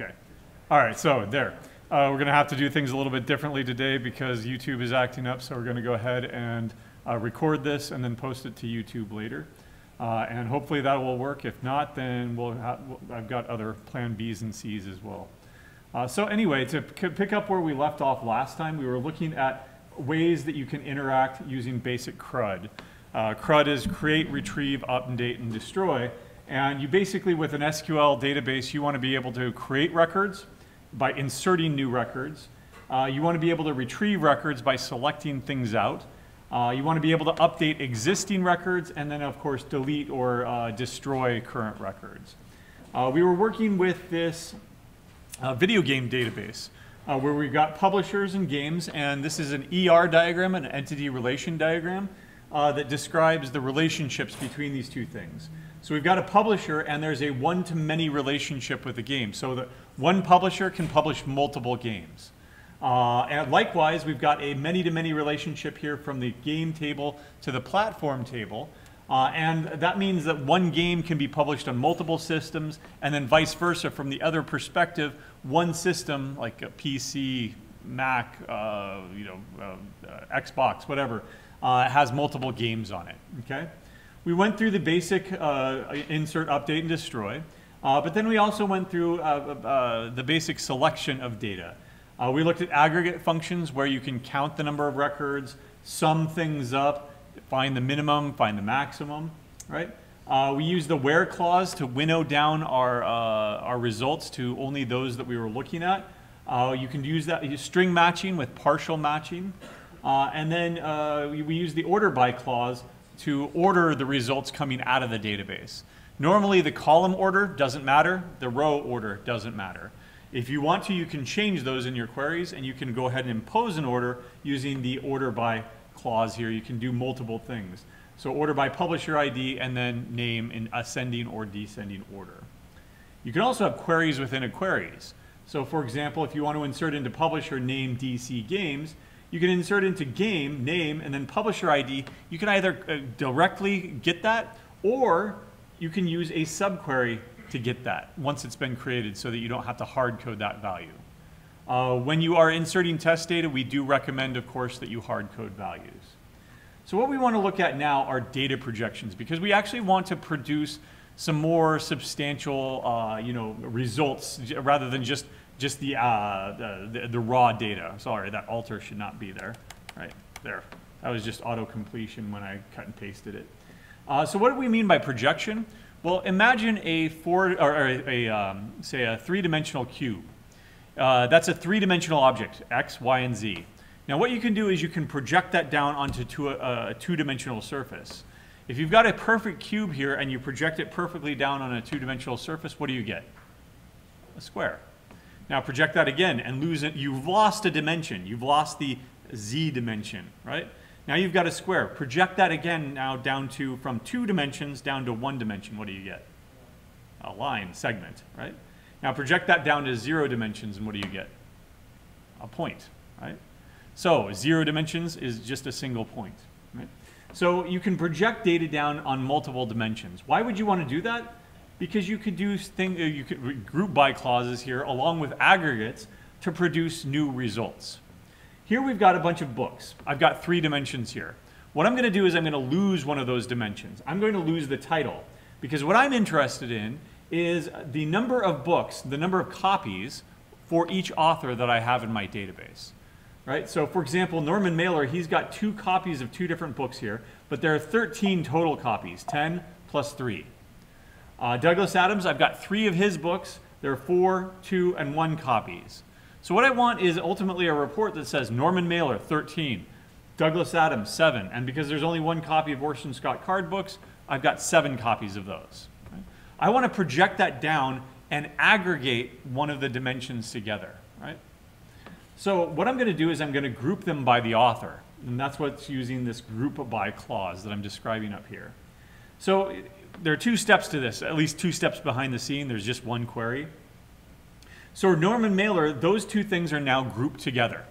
Okay. All right, so there. Uh, we're going to have to do things a little bit differently today because YouTube is acting up, so we're going to go ahead and uh, record this and then post it to YouTube later. Uh, and hopefully that will work. If not, then we'll I've got other plan Bs and Cs as well. Uh, so anyway, to pick up where we left off last time, we were looking at ways that you can interact using basic CRUD. Uh, CRUD is create, retrieve, update, and destroy. And you basically, with an SQL database, you want to be able to create records by inserting new records. Uh, you want to be able to retrieve records by selecting things out. Uh, you want to be able to update existing records and then, of course, delete or uh, destroy current records. Uh, we were working with this uh, video game database uh, where we've got publishers and games, and this is an ER diagram, an entity relation diagram, that describes the relationships between these two things. So we've got a publisher, and there's a one-to-many relationship with the game. So that one publisher can publish multiple games. Uh, and likewise, we've got a many-to-many -many relationship here from the game table to the platform table. Uh, and that means that one game can be published on multiple systems, and then vice versa from the other perspective, one system, like a PC, Mac, uh, you know, uh, Xbox, whatever, uh, has multiple games on it, okay? We went through the basic uh, insert, update, and destroy, uh, but then we also went through the basic selection of data. we looked at aggregate functions where you can count the number of records, sum things up, find the minimum, find the maximum, right? Uh, we use the where clause to winnow down our, uh, our results to only those that we were looking at. Uh, you can use that string matching with partial matching. Uh, and then uh, we, we, use the order by clause to order the results coming out of the database. Normally the column order doesn't matter, the row order doesn't matter. If you want to, you can change those in your queries and you can go ahead and impose an order using the order by clause here, you can do multiple things. So order by publisher ID and then name in ascending or descending order. You can also have queries within a queries. So for example, if you want to insert into publisher name DC games, you can insert into game, name, and then publisher ID. You can either uh, directly get that or you can use a subquery to get that once it's been created so that you don't have to hard code that value. Uh, when you are inserting test data, we do recommend, of course, that you hard code values. So what we want to look at now are data projections because we actually want to produce some more substantial, uh, you know, results rather than just just the, uh, the, the raw data. Sorry, that alter should not be there. Right there. That was just auto completion when I cut and pasted it. Uh, so what do we mean by projection? Well, imagine a four or, a um, say a three-dimensional cube. Uh, that's a three-dimensional object, x, y, and z. Now what you can do is you can project that down onto two, uh, a two-dimensional surface. If you've got a perfect cube here and you project it perfectly down on a two-dimensional surface, what do you get? A square. Now project that again and lose it. You've lost a dimension. You've lost the z dimension, right? Now you've got a square. Project that again now down to, from two dimensions down to one dimension. What do you get? A line, segment, right? Now project that down to zero dimensions and what do you get? A point, right? So zero dimensions is just a single point, right? So you can project data down on multiple dimensions. Why would you want to do that? Because you could do thing, uh, you could group by clauses here along with aggregates to produce new results. Here we've got a bunch of books. I've got three dimensions here. What I'm going to do is I'm going to lose one of those dimensions. I'm going to lose the title because what I'm interested in is the number of books, the number of copies for each author that I have in my database. Right? So for example, Norman Mailer, he's got two copies of two different books here, but there are 13 total copies, 10 plus 3. Uh, Douglas Adams, I've got three of his books. There are four, two, and one copies. So what I want is ultimately a report that says Norman Mailer, 13, Douglas Adams, 7, and because there's only one copy of Orson Scott Card books, I've got seven copies of those. I want to project that down and aggregate one of the dimensions together, right? So what I'm going to do is I'm going to group them by the author. And that's what's using this group by clause that I'm describing up here. So there are two steps to this, at least two steps behind the scene. There's just one query. So Norman Mailer, those two things are now grouped together.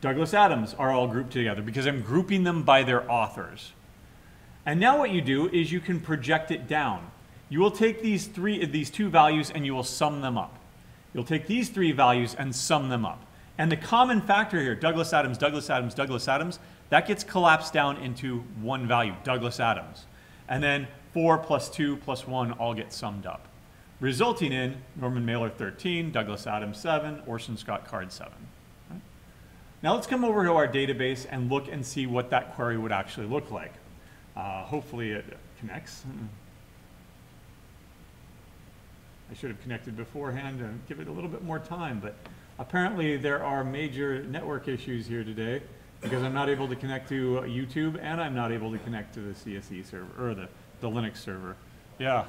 Douglas Adams are all grouped together because I'm grouping them by their authors. And now what you do is you can project it down. You will take these three, these two values and you will sum them up. You'll take these three values and sum them up. And the common factor here, Douglas Adams, Douglas Adams, Douglas Adams, that gets collapsed down into one value, Douglas Adams. And then 4 plus 2 plus 1 all get summed up, resulting in Norman Mailer 13, Douglas Adams 7, Orson Scott Card 7. Now let's come over to our database and look and see what that query would actually look like. Uh, hopefully it connects. I should have connected beforehand and give it a little bit more time, but apparently there are major network issues here today because I'm not able to connect to YouTube and I'm not able to connect to the CSE server, or the, the Linux server. Yeah.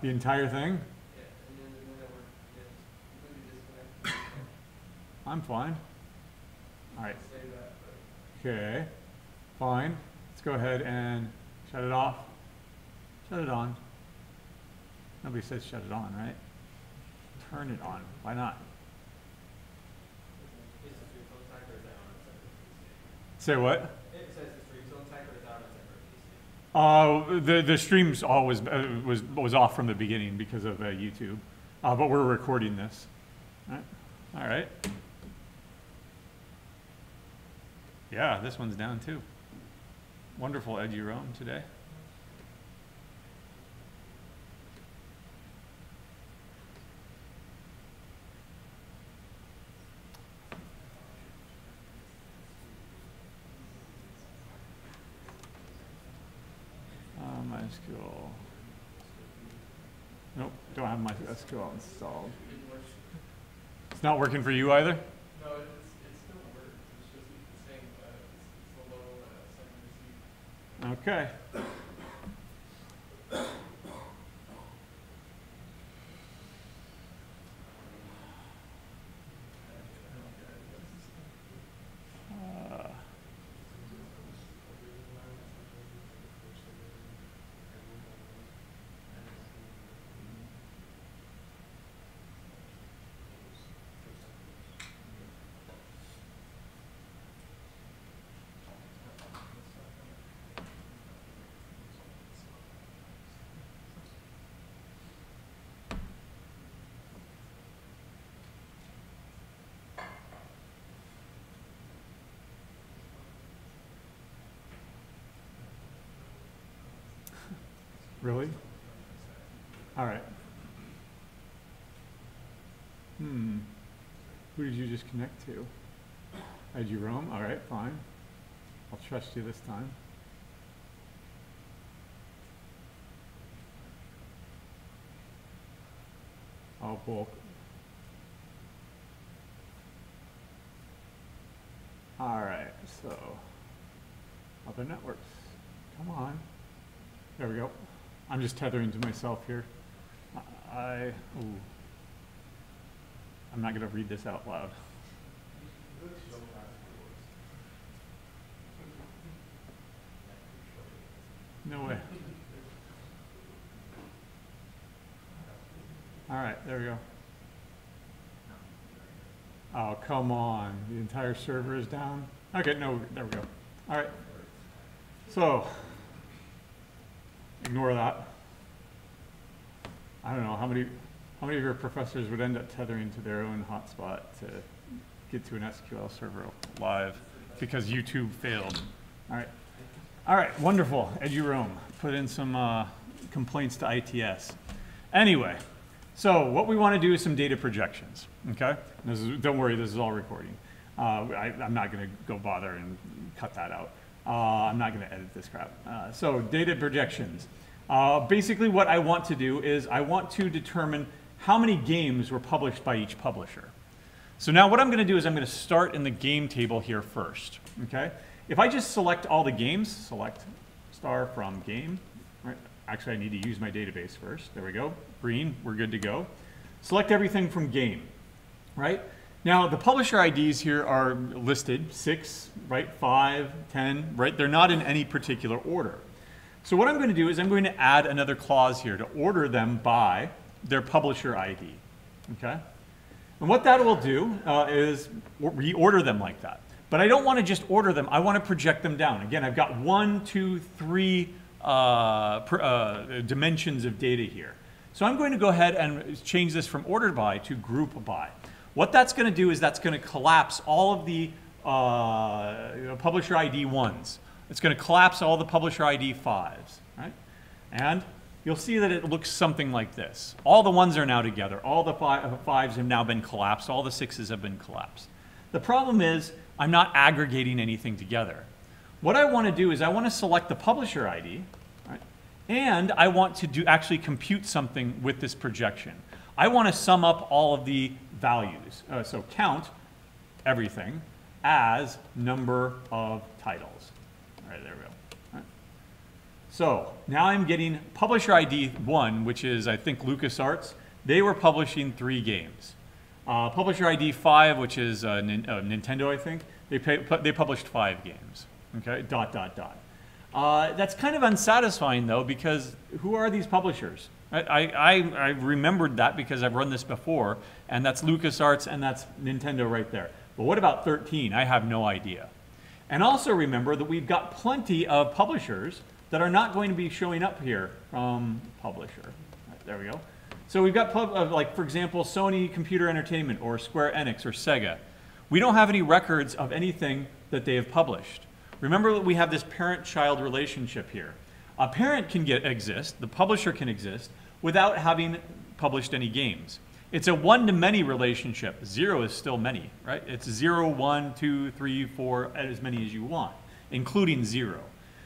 The entire thing? I'm fine. All right. Okay, fine. Let's go ahead and shut it off. Shut it on. Nobody says shut it on, right? Turn it on. Why not? Say what? Uh, the the stream's always uh, was was off from the beginning because of uh, YouTube, uh, but we're recording this. All right. All right. Yeah, this one's down too. Wonderful EduRoam today. MySQL. Nope, don't have my SQL installed. It's not working for you either? No, it's, it still works, it's just the same, uh, it's, it's the low, uh. Okay. Really? All right. Hmm. Who did you just connect to? You roam? All right, fine. I'll trust you this time. Oh, bulk. All right, so other networks. Come on. There we go. I'm just tethering to myself here. I- ooh. I'm not gonna read this out loud. No way. All right, there we go. Oh, come on. The entire server is down? Okay, no, there we go. All right. So, ignore that. I don't know, how many, how many of your professors would end up tethering to their own hotspot to get to an SQL server live because YouTube failed? All right. All right, wonderful. EduRoam, put in some uh, complaints to ITS. Anyway, so what we want to do is some data projections, okay? This is, don't worry, this is all recording. Uh, I, I'm not going to go bother and cut that out. Uh, I'm not going to edit this crap. Uh, so data projections. Uh, basically what I want to do is I want to determine how many games were published by each publisher. So now what I'm going to do is I'm going to start in the game table here first, okay? If I just select all the games, select star from game, right? Actually, I need to use my database first. There we go. Green, we're good to go. Select everything from game, right? Now, the publisher IDs here are listed, six, right, five, ten, right? They're not in any particular order. So what I'm going to do is I'm going to add another clause here to order them by their publisher ID, okay? And what that will do uh, is reorder them like that. But I don't want to just order them, I want to project them down. Again, I've got one, two, three uh, uh, dimensions of data here. So I'm going to go ahead and change this from ordered by to group by. What that's going to do is that's going to collapse all of the uh, publisher ID ones. It's going to collapse all the publisher ID fives, right? And you'll see that it looks something like this. All the ones are now together. All the fi fives have now been collapsed. All the sixes have been collapsed. The problem is I'm not aggregating anything together. What I want to do is I want to select the publisher ID, right? and I want to do actually compute something with this projection. I want to sum up all of the values. Uh, so count everything as number of titles. All right, there we go. So now I'm getting publisher ID 1, which is, I think, LucasArts. They were publishing three games. Uh, publisher ID 5, which is uh, uh, Nintendo, I think, they, pay, they published five games. Okay, dot, dot, dot. Uh, that's kind of unsatisfying, though, because who are these publishers? I, I, I remembered that because I've run this before, and that's LucasArts and that's Nintendo right there. But what about 13? I have no idea. And also remember that we've got plenty of publishers that are not going to be showing up here from publisher. Right, there we go. So we've got, pub, uh, like, for example, Sony Computer Entertainment or Square Enix or Sega. We don't have any records of anything that they have published. Remember that we have this parent-child relationship here. A parent can get, exist, the publisher can exist, without having published any games. It's a one-to-many relationship. Zero is still many, right? It's zero, one, two, three, four, as many as you want, including zero.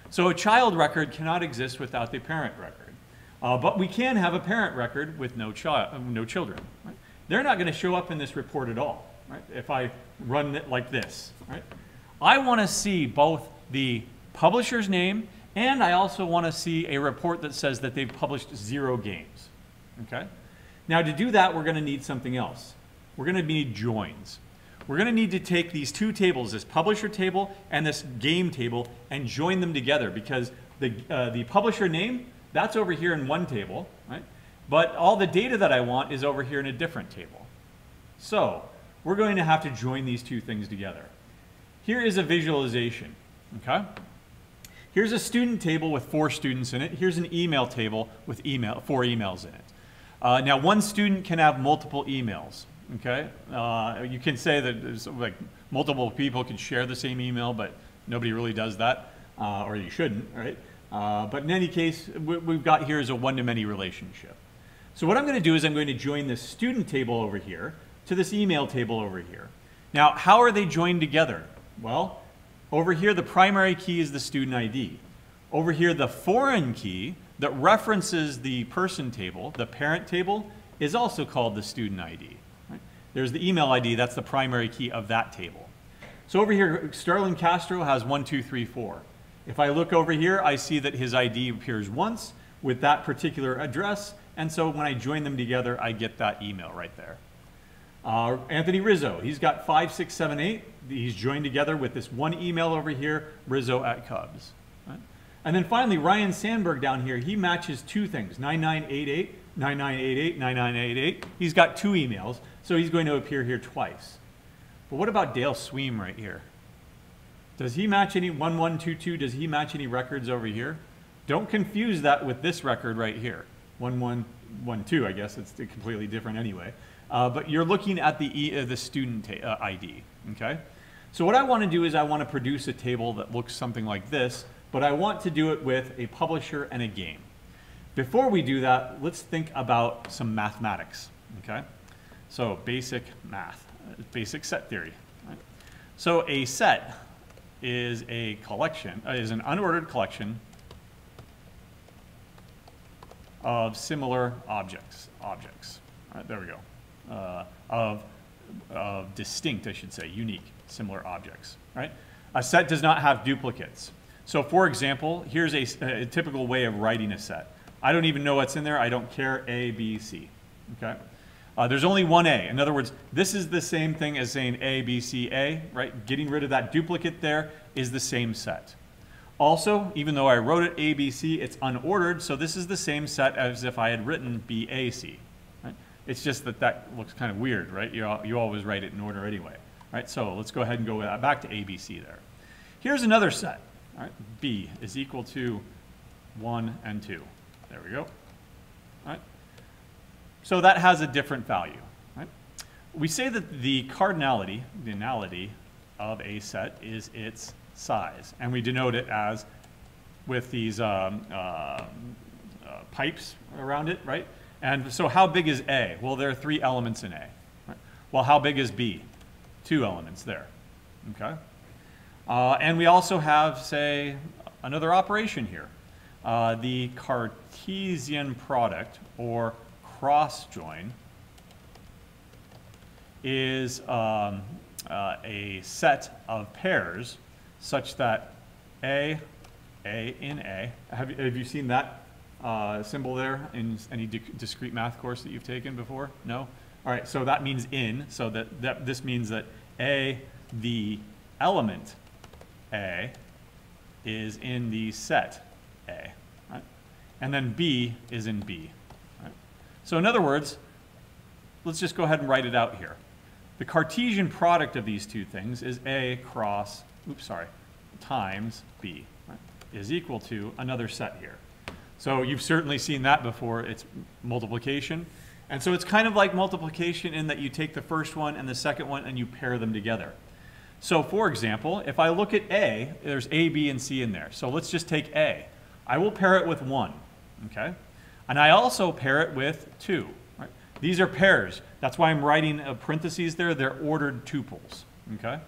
So a child record cannot exist without the parent record. Uh, but we can have a parent record with no, child, no children. Right? They're not going to show up in this report at all, right? If I run it like this, right? I want to see both the publisher's name and I also want to see a report that says that they've published zero games. Okay? Now to do that, we're going to need something else. We're going to need joins. We're going to need to take these two tables, this publisher table and this game table, and join them together because the, uh, the publisher name, that's over here in one table, right? But all the data that I want is over here in a different table. So we're going to have to join these two things together. Here is a visualization, okay? Here's a student table with four students in it. Here's an email table with email, four emails in it. Uh, now, one student can have multiple emails, okay? Uh, you can say that there's like multiple people can share the same email, but nobody really does that, uh, or you shouldn't, right? Uh, but in any case, what we've got here is a one-to-many relationship. So what I'm going to do is I'm going to join this student table over here to this email table over here. Now, how are they joined together? Well, over here, the primary key is the student ID. Over here, the foreign key that references the person table, the parent table, is also called the student ID. There's the email ID, that's the primary key of that table. So over here, Starlin Castro has one, two, three, four. If I look over here, I see that his ID appears once with that particular address, and so when I join them together, I get that email right there. Uh, Anthony Rizzo, he's got five, six, seven, eight. He's joined together with this one email over here, Rizzo at Cubs. Right? And then finally, Ryne Sandberg down here, he matches two things, 9988, 9988, 9988. He's got two emails, so he's going to appear here twice. But what about Dale Sveum right here? Does he match any 1122? Does he match any records over here? Don't confuse that with this record right here. 1112, I guess it's completely different anyway. Uh, but you're looking at the, e, uh, the student uh, ID, okay? So what I want to do is I want to produce a table that looks something like this, but I want to do it with a publisher and a game. Before we do that, let's think about some mathematics, okay? So basic math, basic set theory. Right? So a set is a collection, uh, is an unordered collection of similar objects, objects. All right, there we go uh, of, of distinct, I should say, unique, similar objects, right? A set does not have duplicates. So for example, here's a, a typical way of writing a set. I don't even know what's in there. I don't care, A, B, C, okay? Uh, there's only one A. In other words, this is the same thing as saying A, B, C, A, right? Getting rid of that duplicate there is the same set. Also, even though I wrote it A, B, C, it's unordered, so this is the same set as if I had written B, A, C. It's just that that looks kind of weird, right? You, you always write it in order anyway, right? So let's go ahead and go back to ABC there. Here's another set, right? B is equal to 1 and 2. There we go. Right? So that has a different value, right? We say that the cardinality, the anality of a set is its size, and we denote it as with these um, uh, uh, pipes around it, right? And so how big is A? Well, there are three elements in A. Well, how big is B? Two elements there, okay? Uh, and we also have, say, another operation here. Uh, the Cartesian product, or cross join, is um, uh, a set of pairs such that A, A in A, have, have you seen that uh, symbol there in any di- discrete math course that you've taken before? No? All right, so that means in, so that, that this means that A, the element A, is in the set A, right? And then B is in B, right? So in other words, let's just go ahead and write it out here. The Cartesian product of these two things is A cross, oops, sorry, times B, right, is equal to another set here. So you've certainly seen that before, it's multiplication. And so it's kind of like multiplication in that you take the first one and the second one and you pair them together. So for example, if I look at A, there's A, B, and C in there. So let's just take A. I will pair it with 1, okay? And I also pair it with 2. Right? These are pairs. That's why I'm writing parentheses there. They're ordered tuples, okay?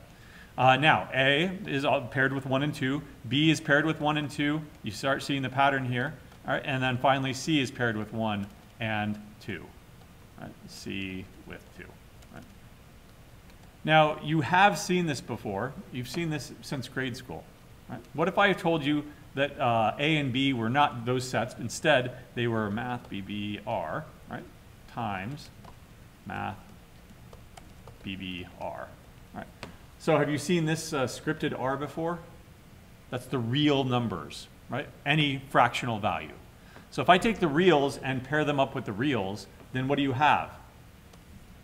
Uh, now, A is paired with 1 and 2. B is paired with 1 and 2. You start seeing the pattern here. All right? And then finally, C is paired with 1 and 2. Right? C with 2. Right? Now, you have seen this before. You've seen this since grade school. Right? What if I told you that uh, A and B were not those sets? Instead, they were math BBR, right, times math BBR. Right. So have you seen this uh, scripted R before? That's the real numbers, right? Any fractional value. So if I take the reals and pair them up with the reals, then what do you have?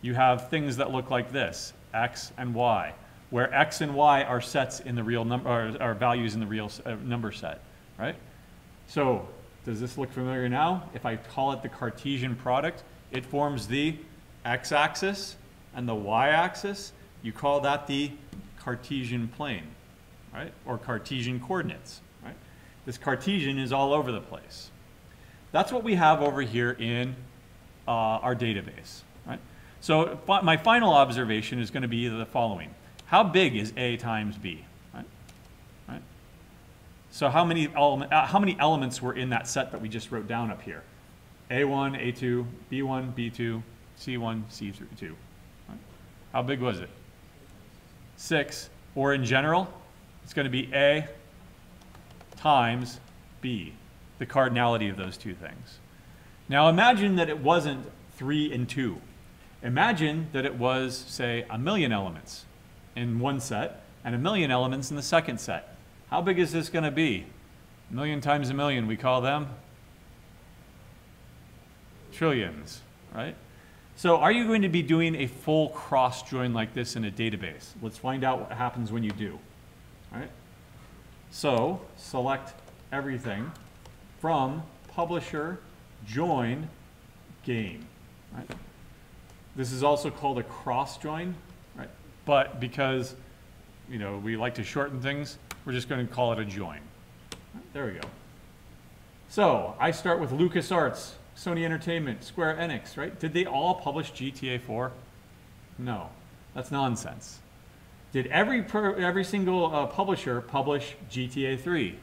You have things that look like this, x and y, where x and y are sets in the real number, are, are values in the real uh, number set, right? So does this look familiar now? If I call it the Cartesian product, it forms the x-axis and the y-axis. You call that the Cartesian plane, right? Or Cartesian coordinates? This Cartesian is all over the place. That's what we have over here in uh, our database, right? So my final observation is going to be the following. How big is A times B, right? right? So how many, element, uh, how many elements were in that set that we just wrote down up here? A1, A2, B1, B2, C1, C2. Right? How big was it? Six. Or in general, it's going to be A times B, the cardinality of those two things. Now imagine that it wasn't 3 and 2. Imagine that it was, say, a million elements in one set and a million elements in the second set. How big is this going to be? A million times a million, we call them trillions, right? So are you going to be doing a full cross join like this in a database? Let's find out what happens when you do, all right? So select everything from publisher, join, game, right? This is also called a cross join, right? But because, you know, we like to shorten things, we're just going to call it a join. There we go. So I start with LucasArts, Sony Entertainment, Square Enix, right? Did they all publish GTA 4? No, that's nonsense. Did every every single uh, publisher publish GTA 3?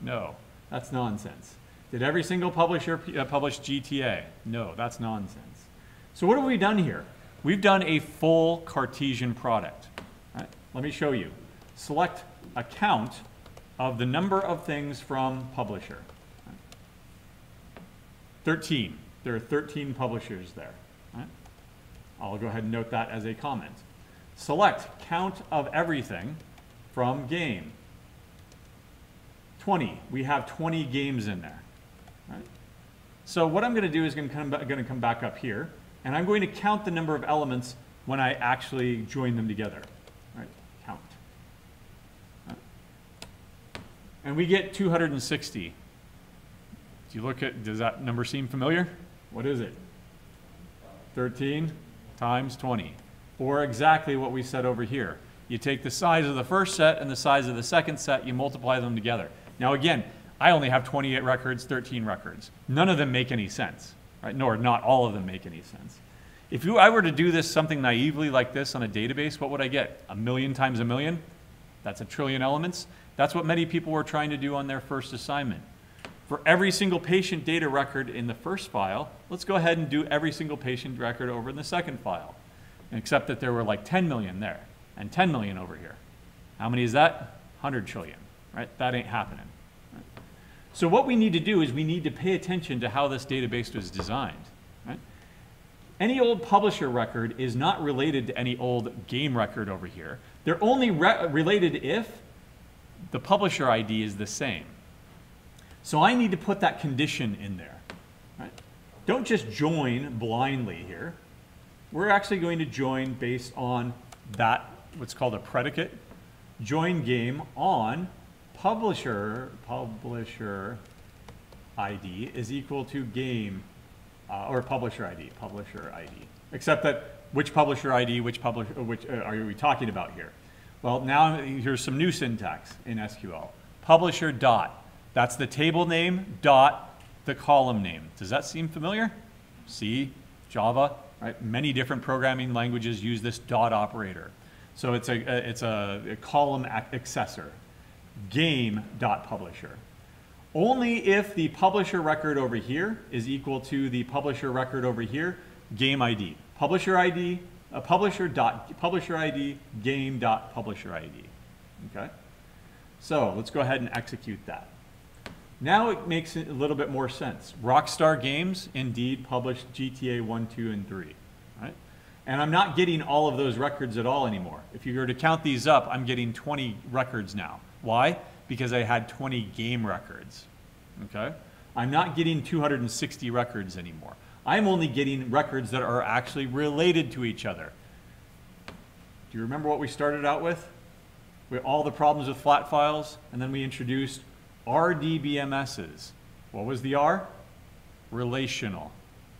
No, that's nonsense. Did every single publisher uh, publish GTA? No, that's nonsense. So what have we done here? We've done a full Cartesian product. Right? Let me show you. Select a count of the number of things from publisher. 13. There are 13 publishers there. Right? I'll go ahead and note that as a comment. Select count of everything from game. 20. We have 20 games in there. Right? So what I'm going to do is going to, come, going to come back up here, and I'm going to count the number of elements when I actually join them together. Right? Count. Right? And we get 260. Do you look at, does that number seem familiar? What is it? 13 times 20, or exactly what we said over here. You take the size of the first set and the size of the second set, you multiply them together. Now again, I only have 28 records, 13 records. None of them make any sense, right? Nor not all of them make any sense. If you, I were to do this something naively like this on a database, what would I get? A million times a million? That's a trillion elements. That's what many people were trying to do on their first assignment. For every single patient data record in the first file, let's go ahead and do every single patient record over in the second file. Except that there were like 10 million there and 10 million over here. How many is that? 100 trillion, right? That ain't happening. So what we need to do is we need to pay attention to how this database was designed. Right? Any old publisher record is not related to any old game record over here. They're only re related if the publisher ID is the same. So I need to put that condition in there. Right? Don't just join blindly here. We're actually going to join based on that, what's called a predicate, join game on publisher, publisher ID is equal to game, uh, or publisher ID, publisher ID. Except that which publisher ID, which publisher, which uh, are we talking about here? Well, now here's some new syntax in SQL. Publisher dot, that's the table name dot the column name. Does that seem familiar? C, Java, right? Many different programming languages use this dot operator. So it's a, it's a, a column accessor, game dot publisher. Only if the publisher record over here is equal to the publisher record over here, game ID. Publisher ID, a uh, publisher dot publisher ID, game dot publisher ID. Okay? So let's go ahead and execute that. Now it makes a little bit more sense. Rockstar Games indeed published GTA 1, 2, and 3. Right? And I'm not getting all of those records at all anymore. If you were to count these up, I'm getting 20 records now. Why? Because I had 20 game records. Okay? I'm not getting 260 records anymore. I'm only getting records that are actually related to each other. Do you remember what we started out with? With all the problems with flat files, and then we introduced RDBMSs. What was the R? Relational,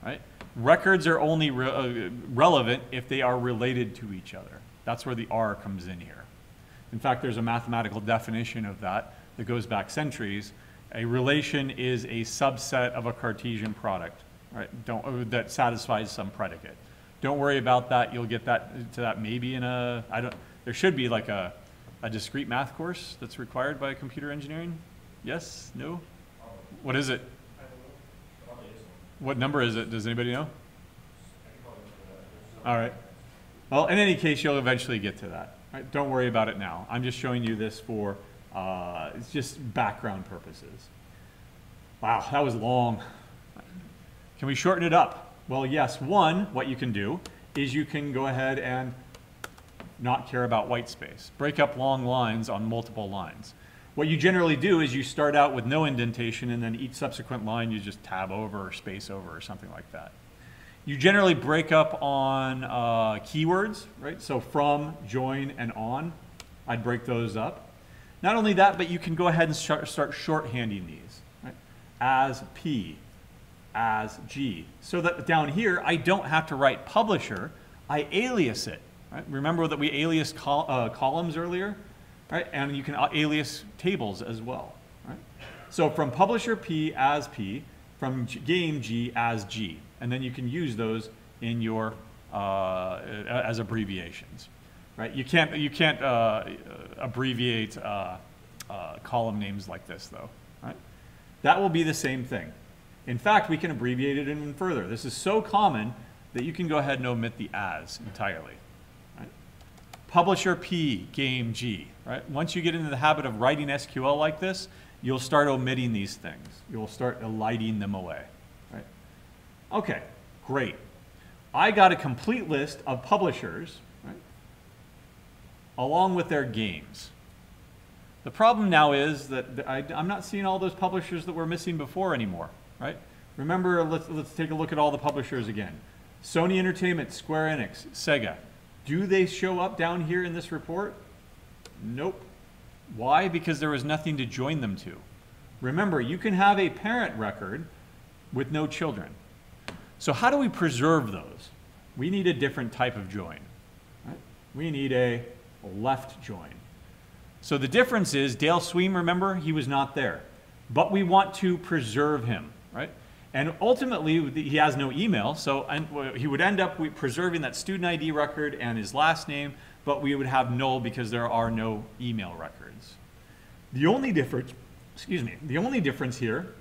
right? Records are only re uh, relevant if they are related to each other. That's where the R comes in here. In fact, there's a mathematical definition of that that goes back centuries. A relation is a subset of a Cartesian product right? Don't, uh, that satisfies some predicate. Don't worry about that. You'll get that to that maybe in a, I don't, there should be like a, a discrete math course that's required by computer engineering. Yes? No? What is it? What number is it? Does anybody know? All right. Well, in any case, you'll eventually get to that. Don't worry about it now. I'm just showing you this for uh, it's just background purposes. Wow, that was long. Can we shorten it up? Well, yes. One, what you can do is you can go ahead and not care about white space. Break up long lines on multiple lines. What you generally do is you start out with no indentation and then each subsequent line you just tab over or space over or something like that. You generally break up on uh, keywords, right? So from, join, and on, I'd break those up. Not only that, but you can go ahead and start, start shorthanding these, right? As P, as G. So that down here, I don't have to write publisher, I alias it. Right? Remember that we alias col uh, columns earlier? Right? And you can alias tables as well. Right? So from publisher P as P, from game G as G. And then you can use those in your, uh, as abbreviations. Right? You can't, you can't uh, abbreviate uh, uh, column names like this though. Right? That will be the same thing. In fact, we can abbreviate it even further. This is so common that you can go ahead and omit the as entirely. Right? Publisher P, game G. Right? Once you get into the habit of writing SQL like this, you'll start omitting these things. You'll start eliding them away. Right? Okay, great. I got a complete list of publishers right, along with their games. The problem now is that I, am not seeing all those publishers that were missing before anymore right? Remember, let's, let's take a look at all the publishers again. Sony Entertainment, Square Enix, Sega. Do they show up down here in this report? Nope. Why? Because there was nothing to join them to. Remember, you can have a parent record with no children. So how do we preserve those? We need a different type of join. Right? We need a left join. So the difference is Dale Sveum, remember, he was not there. But we want to preserve him, right? And ultimately, he has no email, so he would end up preserving that student ID record and his last name, but we would have null because there are no email records. The only difference, excuse me, the only difference here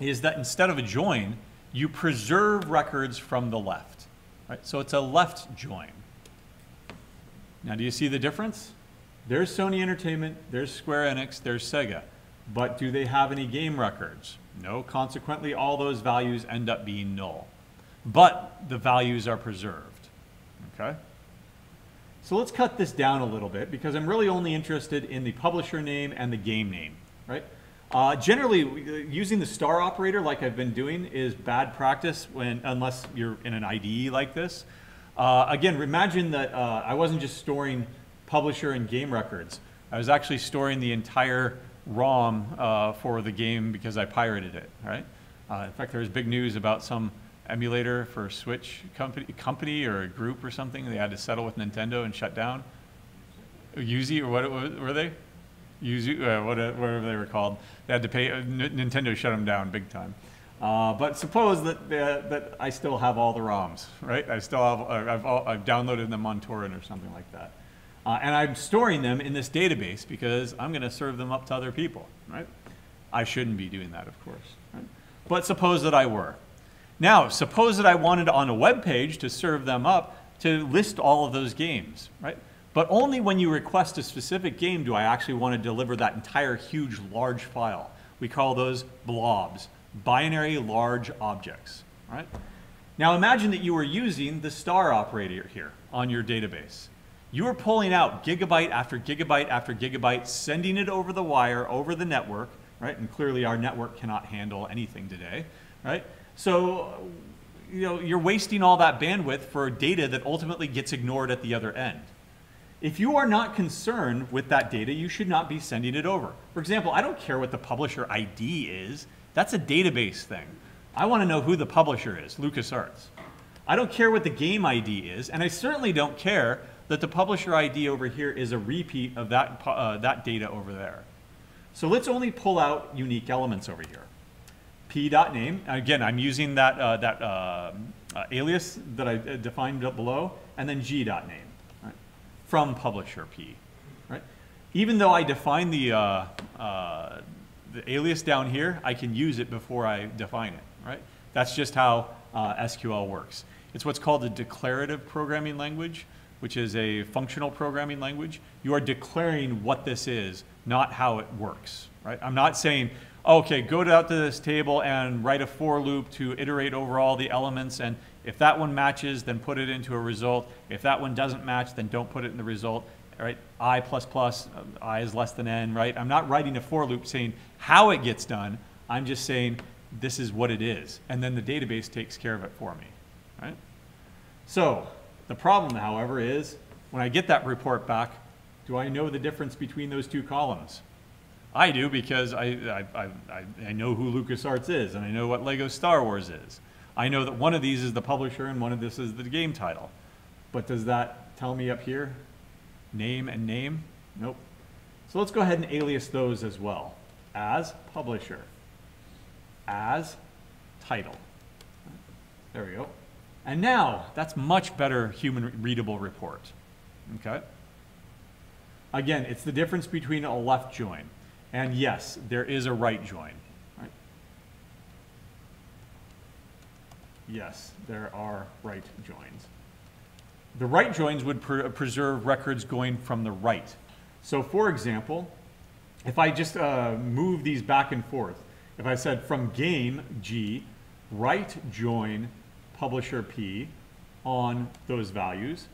is that instead of a join, you preserve records from the left, right? So it's a left join. Now, do you see the difference? There's Sony Entertainment, there's Square Enix, there's Sega. But do they have any game records? No. Consequently, all those values end up being null. But the values are preserved. Okay? So let's cut this down a little bit because I'm really only interested in the publisher name and the game name, right? Uh, generally, using the star operator like I've been doing is bad practice when, unless you're in an IDE like this. Uh, again, imagine that uh, I wasn't just storing publisher and game records. I was actually storing the entire ROM uh, for the game because I pirated it, right? Uh, in fact, there was big news about some emulator for a Switch company, company or a group or something. They had to settle with Nintendo and shut down. Yuzi or what, what were they? Yuzu, uh, whatever they were called. They had to pay. Uh, Nintendo shut them down big time. Uh, but suppose that uh, that I still have all the ROMs, right? I still have. Uh, I've, all, I've downloaded them on torrent or something like that. Uh, and I'm storing them in this database because I'm going to serve them up to other people, right? I shouldn't be doing that, of course. Right? But suppose that I were. Now, suppose that I wanted on a web page to serve them up to list all of those games, right? But only when you request a specific game do I actually want to deliver that entire huge large file. We call those blobs, binary large objects, right? Now imagine that you were using the star operator here on your database. You are pulling out gigabyte after gigabyte after gigabyte, sending it over the wire, over the network, right? And clearly our network cannot handle anything today, right? So, you know, you're wasting all that bandwidth for data that ultimately gets ignored at the other end. If you are not concerned with that data, you should not be sending it over. For example, I don't care what the publisher ID is. That's a database thing. I want to know who the publisher is, LucasArts. I don't care what the game ID is, and I certainly don't care that the publisher ID over here is a repeat of that, uh, that data over there. So let's only pull out unique elements over here. p.name, again, I'm using that, uh, that uh, uh alias that I uh, defined up below, and then g.name, right? from publisher p. Right? Even though I define the, uh, the alias down here, I can use it before I define it. Right? That's just how SQL works. It's what's called a declarative programming language which is a functional programming language, you are declaring what this is, not how it works, right? I'm not saying, okay, go out to this table and write a for loop to iterate over all the elements, and if that one matches, then put it into a result. If that one doesn't match, then don't put it in the result, right? I plus plus, uh, I is less than n, right? I'm not writing a for loop saying how it gets done. I'm just saying this is what it is, and then the database takes care of it for me, right? So the problem, however, is when I get that report back, do I know the difference between those two columns? I do because I, I, I, I know who LucasArts is and I know what Lego Star Wars is. I know that one of these is the publisher and one of this is the game title. But does that tell me up here name and name? Nope. So let's go ahead and alias those as well. As publisher, as title. There we go. And now, that's much better human readable report. Okay? Again, it's the difference between a left join. And yes, there is a right join. Yes, there are right joins. The right joins would pre preserve records going from the right. So for example, if I just uh, move these back and forth, if I said from game G, right join publisher P on those values,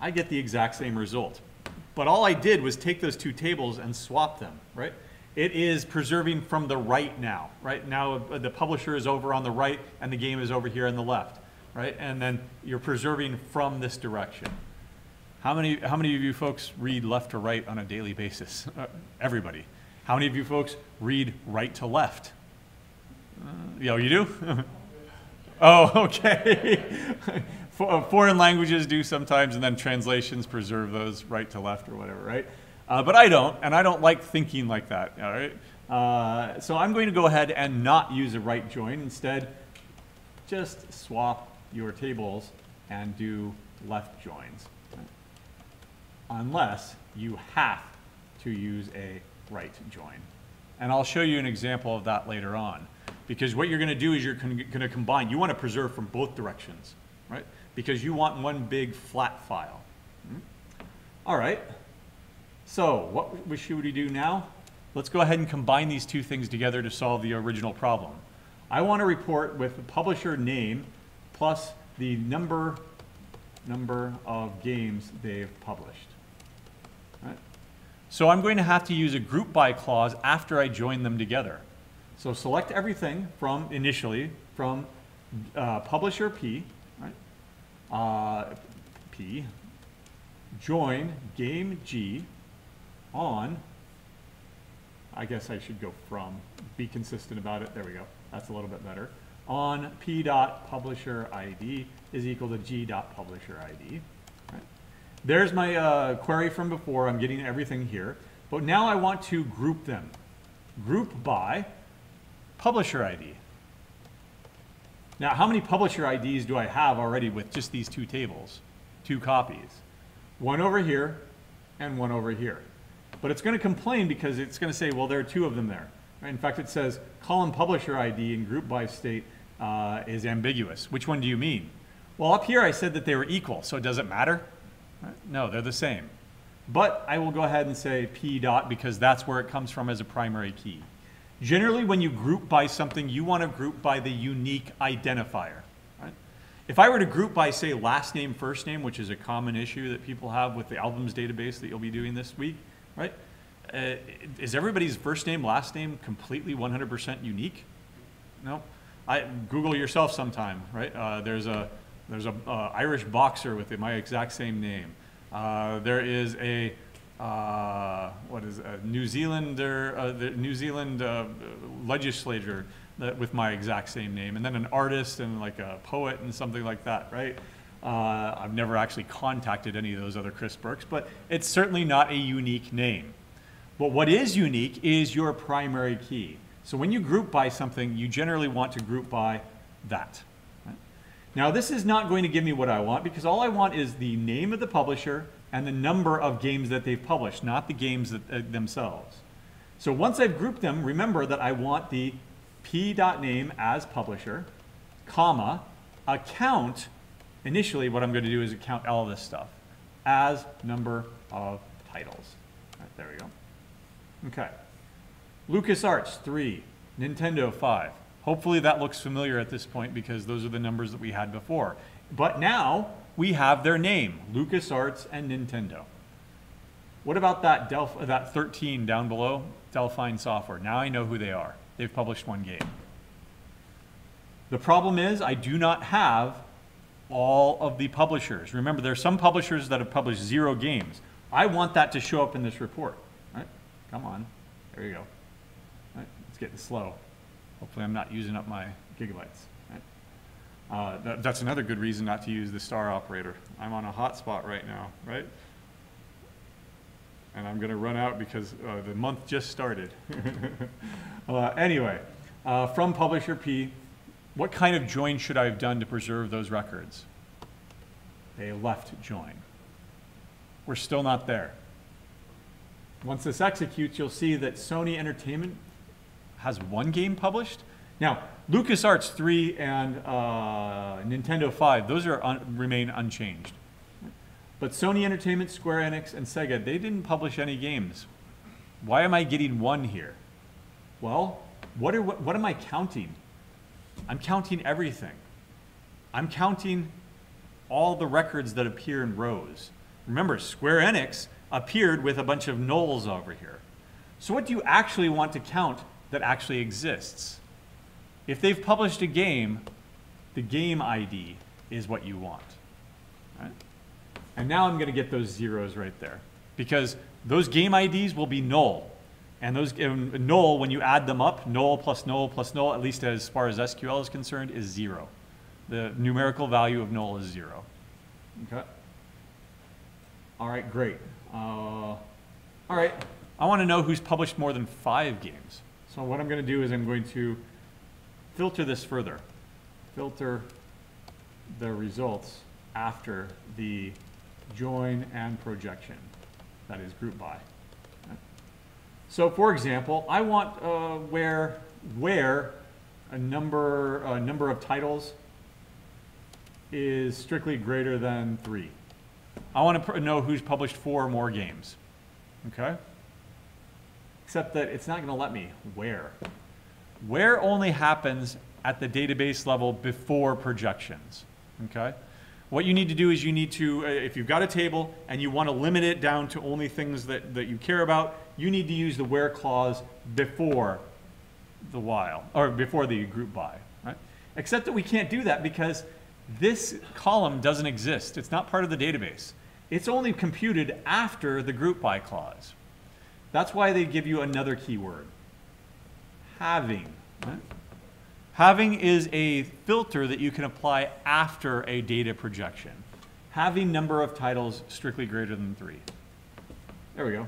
I get the exact same result. But all I did was take those two tables and swap them, right? It is preserving from the right now, right? Now uh, the publisher is over on the right and the game is over here on the left, right? And then you're preserving from this direction. How many, how many of you folks read left to right on a daily basis? Uh, everybody. How many of you folks read right to left? Uh, you you do? Oh, okay. Uh, Foreign languages do sometimes, and then translations preserve those right to left or whatever, right? Uh, but I don't, and I don't like thinking like that, all right? Uh, so I'm going to go ahead and not use a right join. Instead, just swap your tables and do left joins. Unless you have to use a right join. And I'll show you an example of that later on. Because what you're going to do is you're going to combine, you want to preserve from both directions, right? Because you want one big flat file. Hmm? All right. So what should we do now? Let's go ahead and combine these two things together to solve the original problem. I want to report with the publisher name plus the number, number of games they've published. Right? So I'm going to have to use a group by clause after I join them together. So select everything from, initially, from uh, publisher P, right? Uh, P, join game G on, I guess I should go from, be consistent about it, there we go, that's a little bit better. On P dot publisher ID is equal to G dot publisher ID. There's my uh, query from before, I'm getting everything here, but now I want to group them. Group by publisher ID. Now, how many publisher IDs do I have already with just these two tables? Two copies. One over here and one over here. But it's going to complain because it's going to say, well, there are two of them there. In fact, it says column publisher ID and group by state uh, is ambiguous. Which one do you mean? Well, up here I said that they were equal, so it does it matter? No, they're the same. But I will go ahead and say p dot because that's where it comes from as a primary key. Generally, when you group by something, you want to group by the unique identifier. If I were to group by, say, last name, first name, which is a common issue that people have with the albums database that you'll be doing this week, right? Uh, is everybody's first name, last name completely 100% unique? No. I Google yourself sometime, right? Uh, there's a there's a uh, Irish boxer with my exact same name. Uh, there is a uh, what is a New Zealander, uh, the New Zealand legislator with my exact same name, and then an artist and like a poet and something like that, right? Uh, I've never actually contacted any of those other Chris Bourkes, but it's certainly not a unique name. But what is unique is your primary key. So when you group by something, you generally want to group by that. right? Now this is not going to give me what I want because all I want is the name of the publisher and the number of games that they've published, not the games that, uh, themselves. So once I've grouped them, remember that I want the p.name as publisher, comma, account, initially what I'm going to do is count all this stuff, as number of titles. Right, there we go. Okay. LucasArts 3, Nintendo 5. Hopefully that looks familiar at this point because those are the numbers that we had before. But now we have their name, LucasArts and Nintendo. What about that Delph that 13 down below, Delphine Software? Now I know who they are. They've published one game. The problem is I do not have all of the publishers. Remember, there are some publishers that have published zero games. I want that to show up in this report. Right? Come on. There you go. It's getting slow. Hopefully I'm not using up my gigabytes. Right? Uh, that, that's another good reason not to use the star operator. I'm on a hotspot right now, right? And I'm going to run out because uh, the month just started. uh, anyway, uh, from publisher P, what kind of join should I have done to preserve those records? A left join. We're still not there. Once this executes, you'll see that Sony Entertainment has one game published. Now, LucasArts 3 and uh, Nintendo 5, those are un- remain unchanged. But Sony Entertainment, Square Enix, and Sega, they didn't publish any games. Why am I getting one here? Well, what, are, what, what am I counting? I'm counting everything. I'm counting all the records that appear in rows. Remember, Square Enix appeared with a bunch of nulls over here. So what do you actually want to count that actually exists? If they've published a game, the game ID is what you want. Right? And now I'm going to get those zeros right there. Because those game IDs will be null. And those um, null, when you add them up, null plus null plus null, at least as far as SQL is concerned, is zero. The numerical value of null is zero. Okay? All right, great. Uh, all right, I want to know who's published more than five games. So what I'm going to do is I'm going to filter this further. Filter the results after the join and projection, that is group by. So for example, I want uh, where, where a number, a number of titles is strictly greater than three. I want to know who's published four or more games. Okay? Except that it's not going to let me. Where? Where only happens at the database level before projections. Okay? What you need to do is you need to, uh, if you've got a table and you want to limit it down to only things that, that you care about, you need to use the where clause before the while, or before the group by, right? Except that we can't do that because this column doesn't exist. It's not part of the database. It's only computed after the group by clause. That's why they give you another keyword, having. Right? Having is a filter that you can apply after a data projection. Having number of titles strictly greater than three. There we go.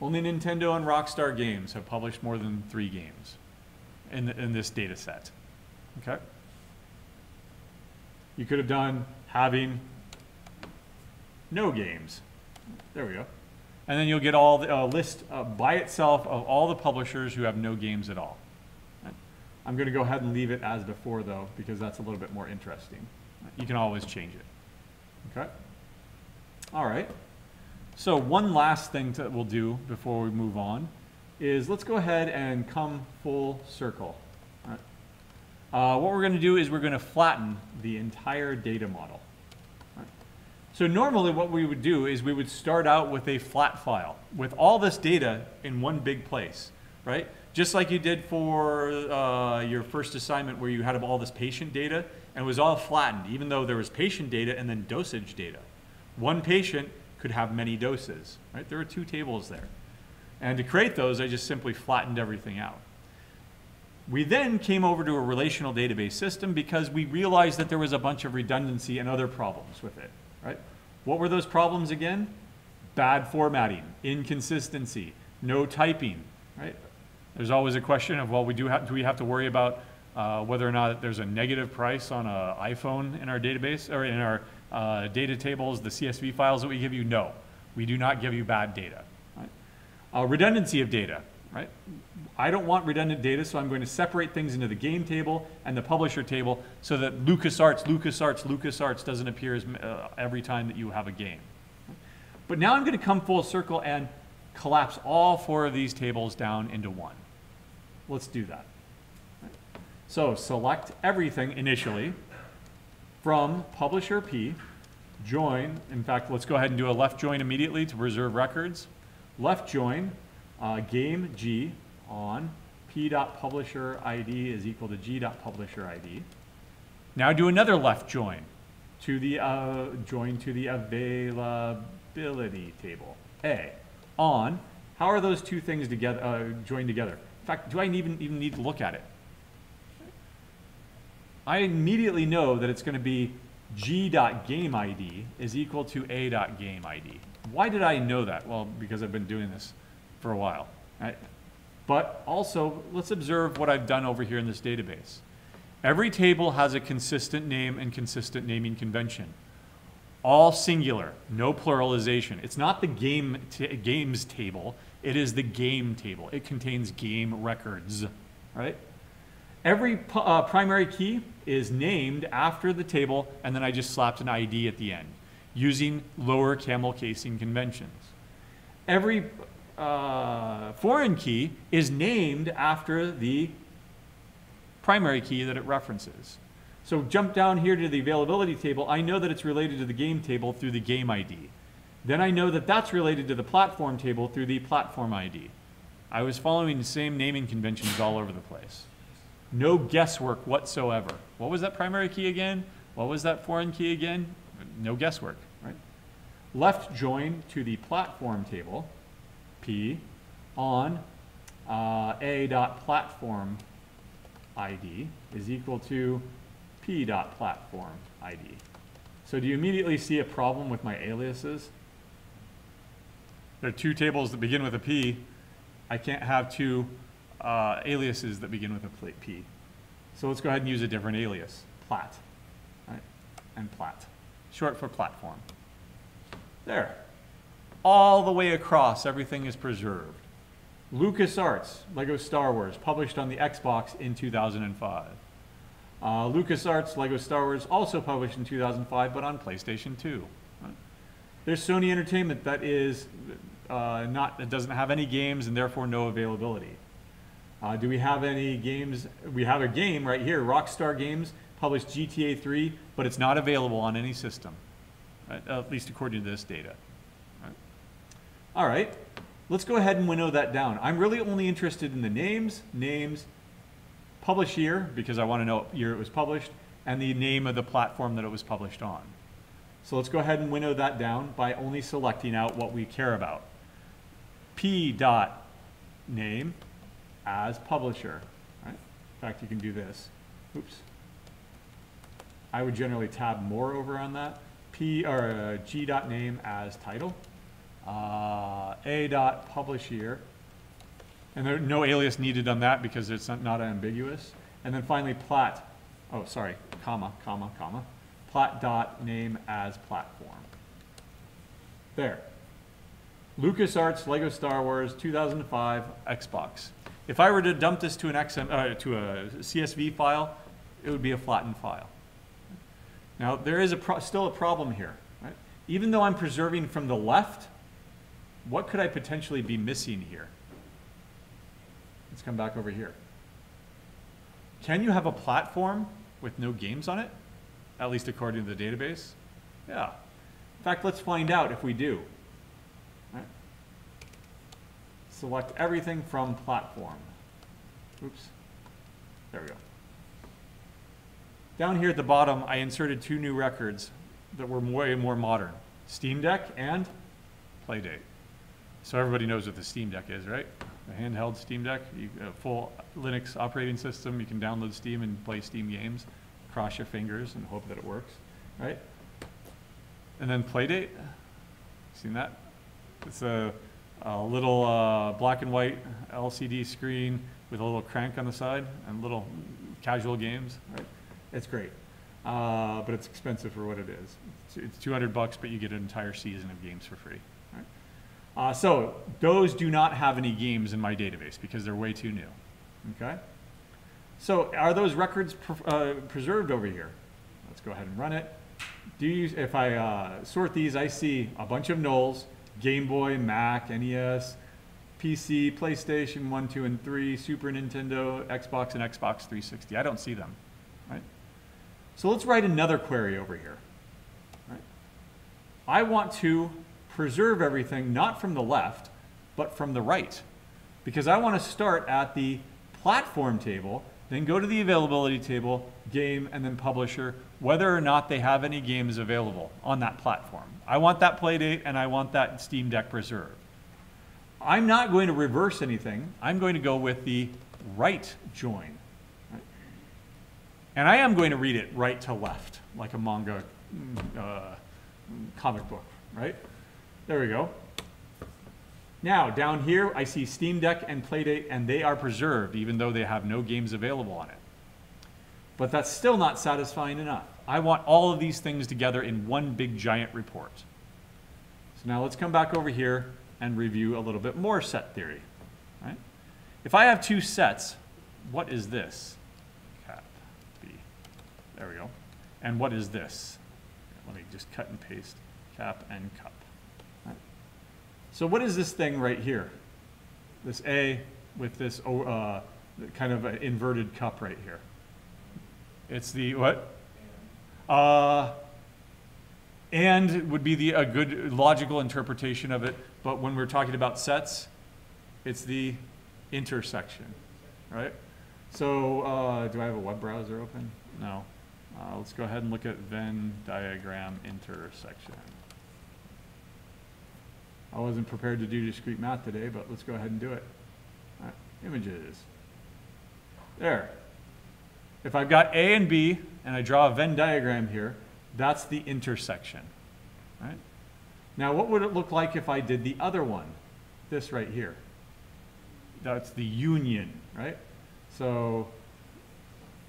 Only Nintendo and Rockstar Games have published more than three games in, the, in this data set. Okay? You could have done having no games. There we go. And then you'll get all the uh, list uh, by itself of all the publishers who have no games at all. I'm going to go ahead and leave it as before though, because that's a little bit more interesting. You can always change it. Okay? All right. So one last thing that we'll do before we move on is let's go ahead and come full circle. Uh, what we're going to do is we're going to flatten the entire data model. So normally what we would do is we would start out with a flat file with all this data in one big place, right? Just like you did for uh, your first assignment where you had all this patient data and it was all flattened, even though there was patient data and then dosage data. One patient could have many doses, right? There are two tables there. And to create those, I just simply flattened everything out. We then came over to a relational database system because we realized that there was a bunch of redundancy and other problems with it, right? What were those problems again? Bad formatting, inconsistency, no typing, right? There's always a question of, well, we do, have, do we have to worry about uh, whether or not there's a negative price on an iPhone in our database or in our uh, data tables, the CSV files that we give you? No, we do not give you bad data. Right? Uh, redundancy of data, right? I don't want redundant data, so I'm going to separate things into the game table and the publisher table so that LucasArts, LucasArts, LucasArts doesn't appear as, uh, every time that you have a game. But now I'm going to come full circle and collapse all four of these tables down into one. Let's do that. So select everything initially from publisher P, join, in fact, let's go ahead and do a left join immediately to preserve records. Left join, uh, game G on p.publisher ID is equal to g.publisher ID. Now do another left join to the uh, join to the availability table. A on how are those two things together uh, joined together? Fact, do I even, even need to look at it? I immediately know that it's going to be g.gameid is equal to a.gameid. Why did I know that? Well, because I've been doing this for a while. Right? But also, let's observe what I've done over here in this database. Every table has a consistent name and consistent naming convention. All singular, no pluralization. It's not the game games table, it is the game table. It contains game records, right? Every uh, primary key is named after the table, and then I just slapped an ID at the end using lower camel casing conventions. Every uh, foreign key is named after the primary key that it references. So jump down here to the availability table. I know that it's related to the game table through the game ID. Then I know that that's related to the platform table through the platform ID. I was following the same naming conventions all over the place. No guesswork whatsoever. What was that primary key again? What was that foreign key again? No guesswork, right? Left join to the platform table, P, on uh, a dot platform ID is equal to p dot platform ID. So do you immediately see a problem with my aliases? There are two tables that begin with a P. I can't have two uh, aliases that begin with a P. So let's go ahead and use a different alias, plat, right? And plat, short for platform. There. All the way across, everything is preserved. LucasArts, Lego Star Wars, published on the Xbox in 2005. Uh, LucasArts, Lego Star Wars, also published in 2005, but on PlayStation 2. right? There's Sony Entertainment that is uh, not, that doesn't have any games and therefore no availability. Uh, do we have any games? We have a game right here, Rockstar Games published GTA 3, but it's not available on any system, right? at least according to this data. All right, let's go ahead and winnow that down. I'm really only interested in the names, names, publish year, because I want to know what year it was published, and the name of the platform that it was published on. So let's go ahead and winnow that down by only selecting out what we care about. P dot name as publisher. Right? In fact, you can do this. Oops. I would generally tab more over on that. P or uh, G dot name as title. Uh, A dot publish year. And there no alias needed on that because it's not, not ambiguous. And then finally plat. Oh, sorry, comma, comma, comma. Plat dot name as platform. There. LucasArts Lego Star Wars 2005 Xbox. If I were to dump this to an XM, uh, to a CSV file, it would be a flattened file. Now, there is a still a problem here. Right? Even though I'm preserving from the left, what could I potentially be missing here? Let's come back over here. Can you have a platform with no games on it? At least according to the database? Yeah. In fact, let's find out if we do. Right? Select everything from platform. Oops. There we go. Down here at the bottom, I inserted two new records that were way more modern. Steam Deck and Playdate. So everybody knows what the Steam Deck is, right? A handheld Steam Deck, you, a full Linux operating system. You can download Steam and play Steam games. Cross your fingers and hope that it works, right? And then Playdate. Seen that? It's a, a little uh, black and white LCD screen with a little crank on the side and little casual games, right? It's great. Uh, but it's expensive for what it is. It's, it's 200 bucks, but you get an entire season of games for free. Right? Uh, so those do not have any games in my database because they're way too new. Okay. So are those records pre- uh, preserved over here? Let's go ahead and run it. Do you, if I uh, sort these, I see a bunch of nulls, Game Boy, Mac, NES, PC, PlayStation 1, 2, and 3, Super Nintendo, Xbox, and Xbox 360. I don't see them, right? So let's write another query over here, right? I want to preserve everything not from the left, but from the right, because I want to start at the platform table, then go to the availability table, game, and then publisher, whether or not they have any games available on that platform. I want that Playdate and I want that Steam Deck preserved. I'm not going to reverse anything. I'm going to go with the right join. And I am going to read it right to left, like a manga mm, uh, comic book, right? There we go. Now, down here, I see Steam Deck and Playdate, and they are preserved, even though they have no games available on it. But that's still not satisfying enough. I want all of these things together in one big giant report. So now let's come back over here and review a little bit more set theory. Right? If I have two sets, what is this? Cap B. There we go. And what is this? Let me just cut and paste cap and cup. So what is this thing right here? This A with this uh, kind of an inverted cup right here. It's the what? Uh, and would be the, a good logical interpretation of it, but when we're talking about sets, it's the intersection, right? So, uh, do I have a web browser open? No. Uh, let's go ahead and look at Venn diagram intersection. I wasn't prepared to do discrete math today, but let's go ahead and do it. Right, images. There. If I've got A and B, and I draw a Venn diagram here, that's the intersection, right? Now, what would it look like if I did the other one? This right here. That's the union, right? So,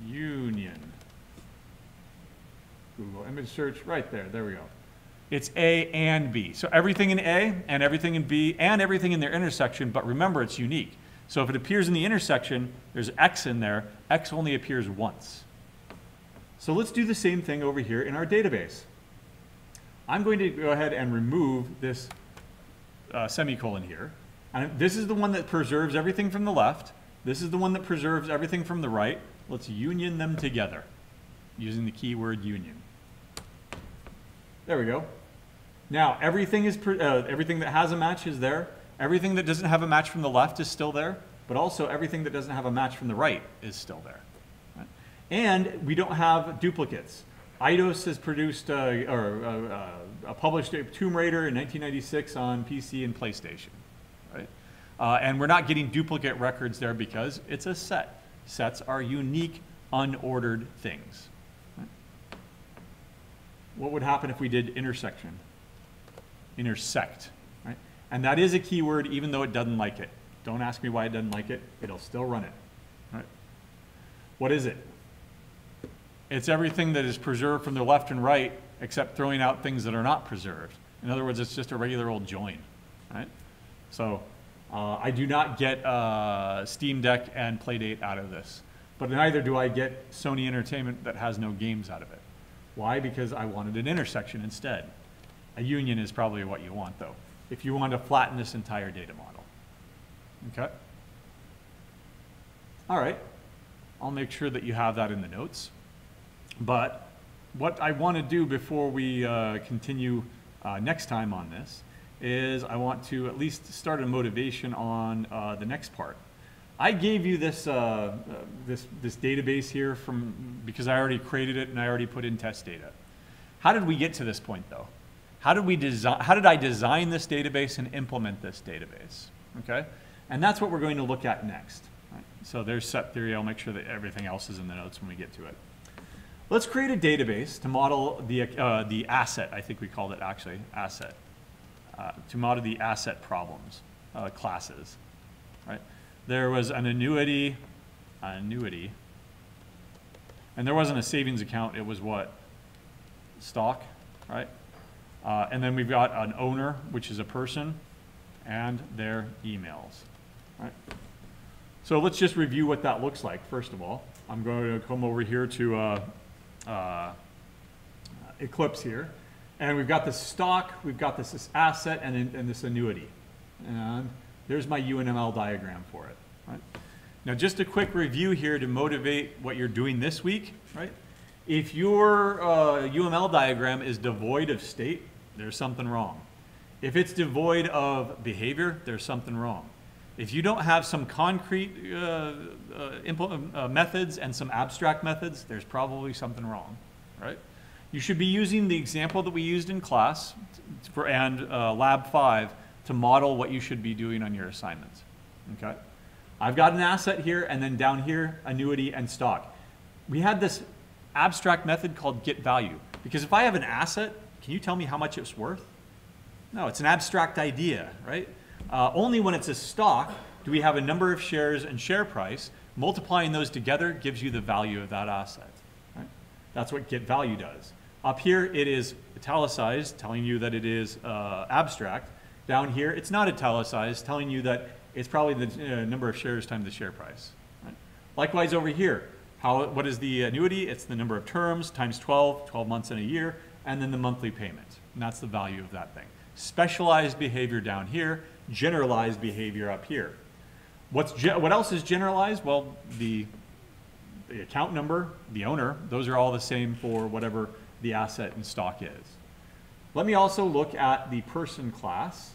union. Google image search, right there, there we go. It's A and B. So everything in A and everything in B and everything in their intersection, but remember it's unique. So if it appears in the intersection, there's X in there, X only appears once. So let's do the same thing over here in our database. I'm going to go ahead and remove this uh, semicolon here. And this is the one that preserves everything from the left. This is the one that preserves everything from the right. Let's union them together using the keyword union. There we go. Now, everything, is uh, everything that has a match is there. Everything that doesn't have a match from the left is still there. But also, everything that doesn't have a match from the right is still there. Right? And we don't have duplicates. Eidos has produced, uh, or uh, published Tomb Raider in 1996 on PC and PlayStation. Right? Uh, and we're not getting duplicate records there because it's a set. Sets are unique, unordered things. Right? What would happen if we did intersection? Intersect, right? And that is a keyword even though it doesn't like it. Don't ask me why it doesn't like it. It'll still run it, right? What is it? It's everything that is preserved from the left and right except throwing out things that are not preserved. In other words, it's just a regular old join, right? So uh, I do not get uh, Steam Deck and Playdate out of this, but neither do I get Sony Entertainment that has no games out of it. Why? Because I wanted an intersection instead. A union is probably what you want, though, if you want to flatten this entire data model. Okay? All right. I'll make sure that you have that in the notes. But what I want to do before we uh, continue uh, next time on this is I want to at least start a motivation on uh, the next part. I gave you this, uh, this, this database here from, because I already created it and I already put in test data. How did we get to this point though? How did we design, how did I design this database and implement this database? Okay? And that's what we're going to look at next. Right? So there's set theory. I'll make sure that everything else is in the notes when we get to it. Let's create a database to model the, uh, the asset, I think we called it actually, asset, uh, to model the asset problems, uh, classes, right? There was an annuity, annuity, and there wasn't a savings account, it was what? Stock, right? Uh, and then we've got an owner, which is a person, and their emails, right? So let's just review what that looks like, first of all. I'm going to come over here to uh, uh, Eclipse here. And we've got this stock, we've got this, this asset, and, and this annuity. And there's my UNML diagram for it. Right? Now, just a quick review here to motivate what you're doing this week. Right? If your uh, UML diagram is devoid of state, there's something wrong. If it's devoid of behavior, there's something wrong. If you don't have some concrete uh, uh, uh, methods and some abstract methods, there's probably something wrong, right? You should be using the example that we used in class for, and uh, Lab 5 to model what you should be doing on your assignments, okay? I've got an asset here, and then down here, annuity and stock. We had this abstract method called get value, because if I have an asset, can you tell me how much it's worth? No, it's an abstract idea, right? Uh, only when it's a stock do we have a number of shares and share price. Multiplying those together gives you the value of that asset. Right? That's what get value does. Up here, it is italicized, telling you that it is uh, abstract. Down here, it's not italicized, telling you that it's probably the uh, number of shares times the share price. Right? Likewise over here, how, what is the annuity? It's the number of terms times 12, 12 months in a year, and then the monthly payment. And that's the value of that thing. Specialized behavior down here, generalized behavior up here. What's what else is generalized? Well, the, the account number, the owner, those are all the same for whatever the asset and stock is. Let me also look at the person class.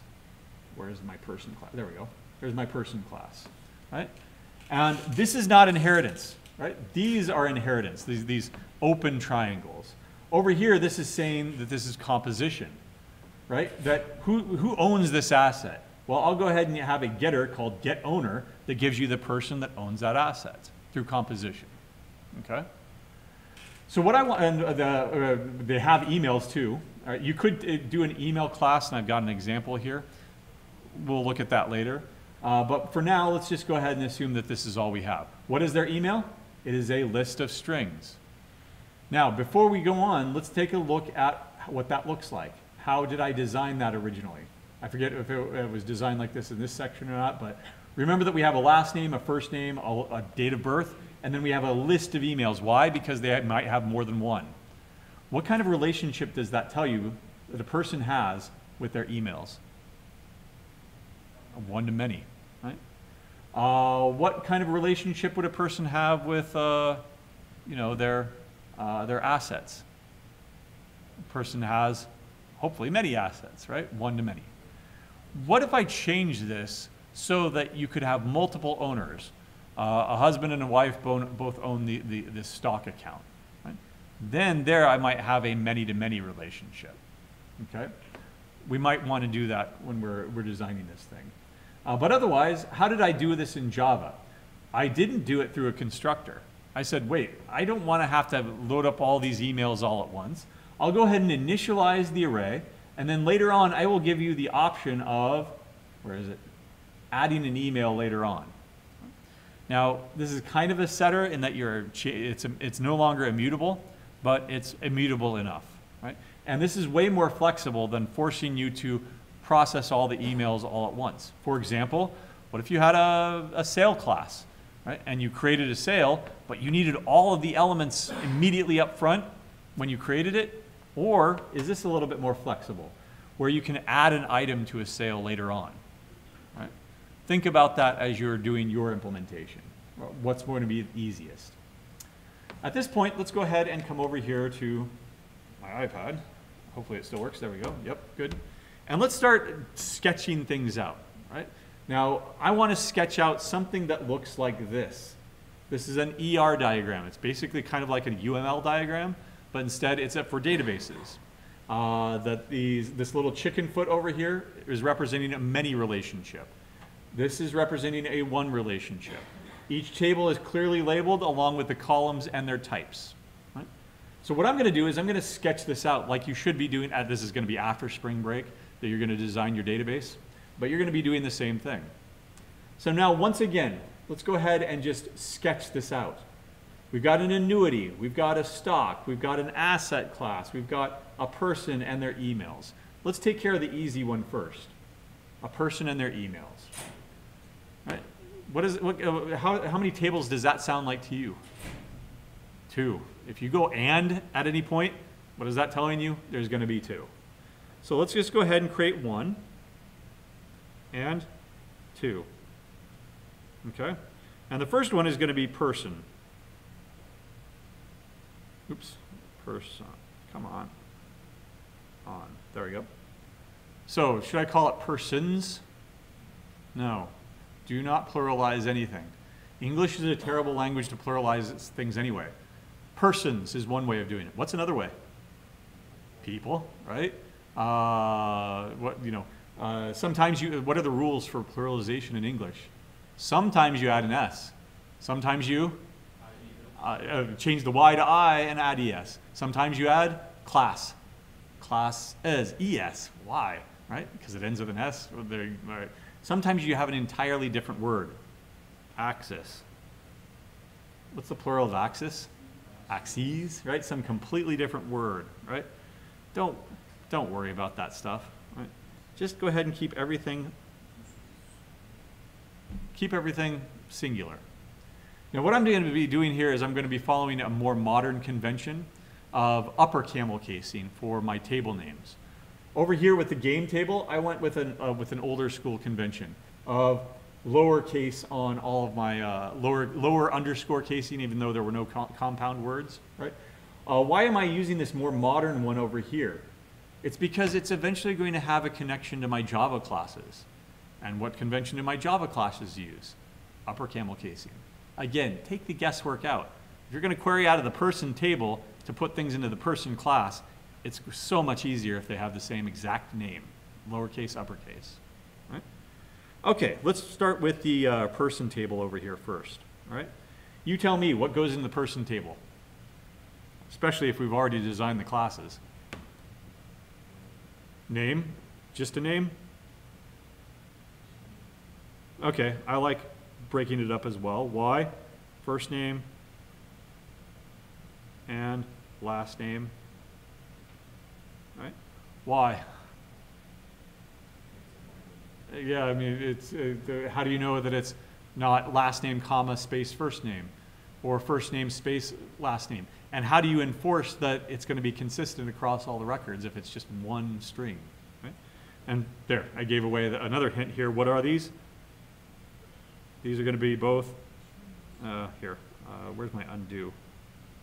Where is my person class? There we go. There's my person class, right? And this is not inheritance, right? These are inheritance, these, these open triangles. Over here, this is saying that this is composition, right? That who, who owns this asset? Well, I'll go ahead and have a getter called getOwner that gives you the person that owns that asset through composition. Okay? So what I want, and uh, the, uh, they have emails too. Right, you could uh, do an email class, and I've got an example here. We'll look at that later. Uh, but for now, let's just go ahead and assume that this is all we have. What is their email? It is a list of strings. Now, before we go on, let's take a look at what that looks like. How did I design that originally? I forget if it, was designed like this in this section or not, but remember that we have a last name, a first name, a, a date of birth, and then we have a list of emails. Why? Because they might have more than one. What kind of relationship does that tell you that a person has with their emails? One to many, right? Uh, what kind of relationship would a person have with, uh, you know, their, uh, their assets? A person has, hopefully, many assets, right? One to many. What if I change this so that you could have multiple owners? Uh, a husband and a wife both, own the, the, the stock account. Right? Then there I might have a many-to-many relationship. Okay? We might want to do that when we're, we're designing this thing. Uh, but otherwise, how did I do this in Java? I didn't do it through a constructor. I said, wait, I don't want to have to load up all these emails all at once. I'll go ahead and initialize the array, and then later on, I will give you the option of, where is it? Adding an email later on. Now, this is kind of a setter in that you're, it's, it's no longer immutable, but it's immutable enough, right? And this is way more flexible than forcing you to process all the emails all at once. For example, what if you had a, a sale class, right? And you created a sale, but you needed all of the elements immediately up front when you created it? Or is this a little bit more flexible, where you can add an item to a sale later on? Right? Think about that as you're doing your implementation. What's going to be the easiest? At this point, let's go ahead and come over here to my iPad. Hopefully it still works. There we go. Yep, good. And let's start sketching things out, right? Now, I want to sketch out something that looks like this. This is an ER diagram. It's basically kind of like a UML diagram, but instead it's up for databases. Uh, that these, this little chicken foot over here is representing a many relationship. This is representing a one relationship. Each table is clearly labeled along with the columns and their types. Right? So what I'm going to do is I'm going to sketch this out like you should be doing, this is going to be after spring break that you're going to design your database, but you're going to be doing the same thing. So now, once again, let's go ahead and just sketch this out. We've got an annuity, we've got a stock, we've got an asset class, we've got a person and their emails. Let's take care of the easy one first. A person and their emails. Right? What is what, uh, how, how many tables does that sound like to you? Two. If you go and at any point, what is that telling you? There's going to be two. So let's just go ahead and create one and two. Okay? And the first one is going to be person. Oops, person. Come on. On. There we go. So, should I call it persons? No. Do not pluralize anything. English is a terrible language to pluralize things anyway. Persons is one way of doing it. What's another way? People, right? Uh, what, you know, uh, sometimes you, what are the rules for pluralization in English? Sometimes you add an S. Sometimes you uh, uh change the Y to I and add ES. Sometimes you add class. Class is ES. Why? Right? Because it ends with an S. Right. Sometimes you have an entirely different word. Axis. What's the plural of axis? Axes, right? Some completely different word, right? Don't don't worry about that stuff. Just go ahead and keep everything keep everything singular. Now what I'm going to be doing here is I'm going to be following a more modern convention of upper camel casing for my table names. Over here with the game table, I went with an, uh, with an older school convention of lowercase on all of my uh, lower, lower underscore casing, even though there were no co compound words, right? Uh, why am I using this more modern one over here? It's because it's eventually going to have a connection to my Java classes. And what convention do my Java classes use? Upper camel casing. Again, take the guesswork out. If you're going to query out of the person table to put things into the person class, it's so much easier if they have the same exact name, lowercase, uppercase. Right? Okay, let's start with the uh, person table over here first. All right? You tell me what goes in the person table, especially if we've already designed the classes. Name, just a name? Okay, I like breaking it up as well. Why? First name and last name. Right? Why? Yeah, I mean, it's, uh, how do you know that it's not last name, comma, space, first name? Or first name, space, last name? And how do you enforce that it's gonna be consistent across all the records if it's just one string? right? And there, I gave away the- another hint here. What are these? These are gonna be both, uh, here, uh, where's my undo?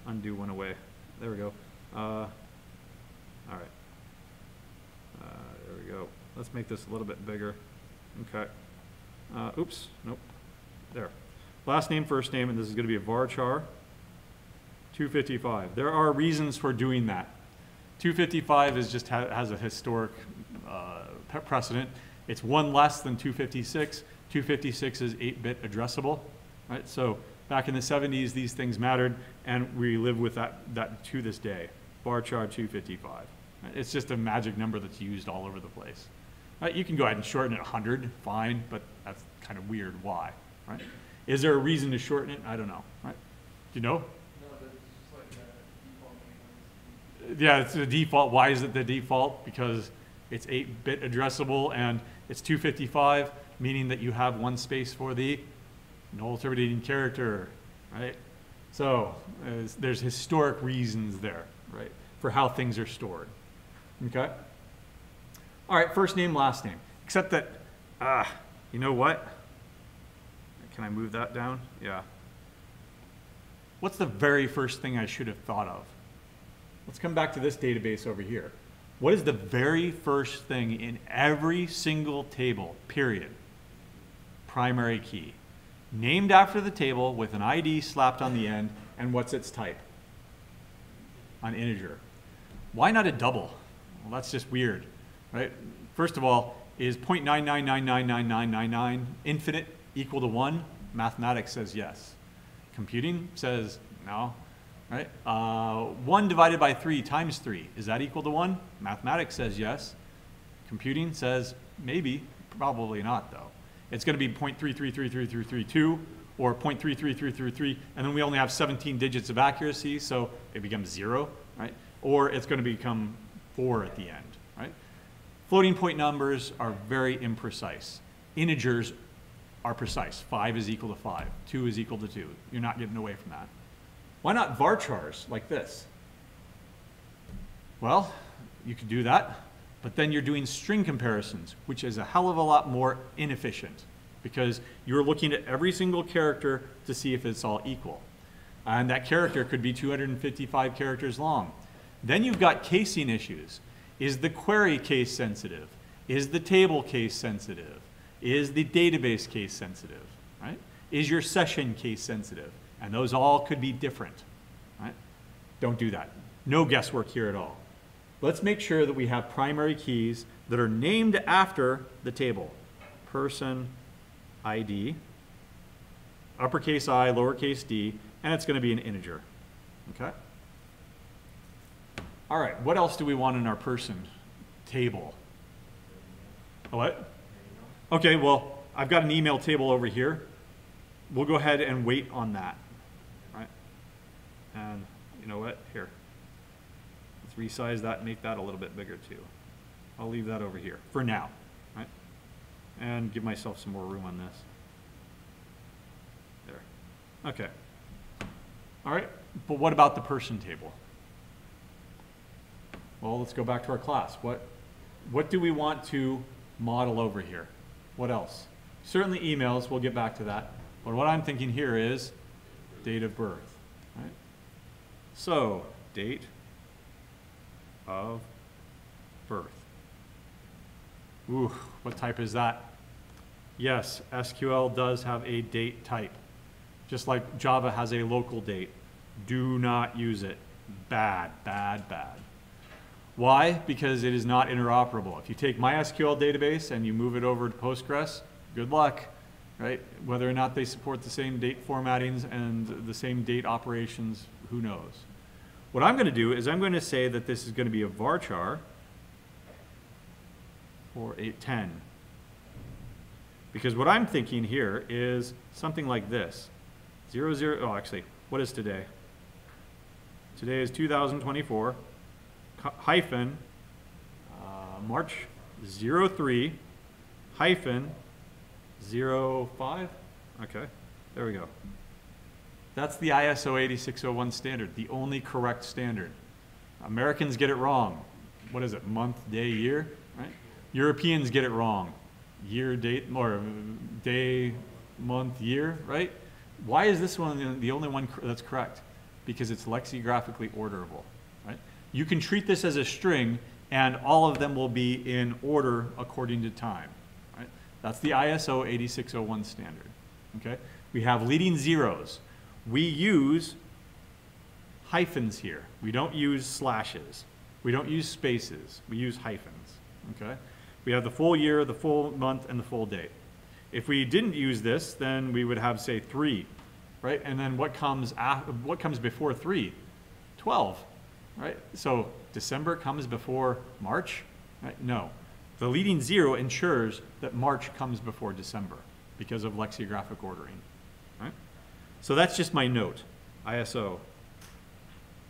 Undo went away. There we go. Uh, all right. Uh, there we go. Let's make this a little bit bigger. Okay. Uh, oops, nope. There. Last name, first name, and this is gonna be a varchar. Two fifty-five. There are reasons for doing that. Two fifty-five is just ha- has a historic, uh, precedent. It's one less than two fifty-six. Two fifty-six is eight-bit addressable, right? So back in the seventies, these things mattered, and we live with that, that to this day. Varchar two fifty-five. It's just a magic number that's used all over the place. Right, you can go ahead and shorten it 100, fine, but that's kind of weird. Why? Right? Is there a reason to shorten it? I don't know. Right? Do you know? No, but it's just like a default name. Yeah, it's the default. Why is it the default? Because it's 8-bit addressable and it's 255, meaning that you have one space for the null terminating character, right? So uh, there's historic reasons there, right, for how things are stored. Okay? All right, first name, last name. Except that, ah, you know what? Can I move that down? Yeah. What's the very first thing I should have thought of? Let's come back to this database over here. What is the very first thing in every single table, period? Primary key. Named after the table with an ID slapped on the end, and what's its type? An integer. Why not a double? Well, that's just weird, right? First of all, is 0.9999999 infinite equal to 1? Mathematics says yes. Computing says no, right? Uh, 1 divided by 3 times 3, is that equal to 1? Mathematics says yes. Computing says maybe, probably not though. It's going to be 0.3333332 or 0.33333, and then we only have 17 digits of accuracy, so it becomes 0, right? Or it's going to become 4 at the end, right? Floating point numbers are very imprecise. Integers are precise. 5 is equal to 5, 2 is equal to 2. You're not getting away from that. Why not varchars like this? Well, you could do that, but then you're doing string comparisons, which is a hell of a lot more inefficient because you're looking at every single character to see if it's all equal. And that character could be 255 characters long. Then you've got casing issues. Is the query case sensitive? Is the table case sensitive? Is the database case sensitive? Right? Is your session case sensitive? And those all could be different. Right? Don't do that. No guesswork here at all. Let's make sure that we have primary keys that are named after the table. Person ID, uppercase I, lowercase d, and it's going to be an integer. Okay? All right, what else do we want in our person table? A What? Okay, well, I've got an email table over here. We'll go ahead and wait on that. And you know what? Here. Let's resize that and make that a little bit bigger too. I'll leave that over here for now. Right? And give myself some more room on this. There. Okay. All right, but what about the person table? Well, let's go back to our class. What, what do we want to model over here? What else? Certainly emails, we'll get back to that. But what I'm thinking here is date of birth? So, date of birth. Ooh, what type is that? Yes, SQL does have a date type. Just like Java has a local date. Do not use it. Bad, bad, bad. Why? Because it is not interoperable. If you take MySQL database and you move it over to Postgres, good luck. right? Whether or not they support the same date formattings and the same date operations, who knows? What I'm gonna do is I'm gonna say that this is gonna be a varchar for eight ten. Because what I'm thinking here is something like this. Zero, zero, oh, actually, what is today? Today is two thousand twenty-four, hyphen, uh, March zero three, hyphen, zero five? Okay, there we go. That's the ISO 8601 standard, the only correct standard. Americans get it wrong. What is it, month, day, year, right? Europeans get it wrong. Year, date, or uh, day, month, year, right? Why is this one the- the only one that's correct? Because it's lexicographically orderable, right? You can treat this as a string, and all of them will be in order according to time, right? That's the ISO 8601 standard, okay? We have leading zeros. We use hyphens here. We don't use slashes. We don't use spaces. We use hyphens, okay? We have the full year, the full month, and the full date. If we didn't use this, then we would have, say, three, right? And then what comes af, what comes before three? Twelve, right? So December comes before March, right? No. The leading zero ensures that March comes before December because of lexicographic ordering? So that's just my note, ISO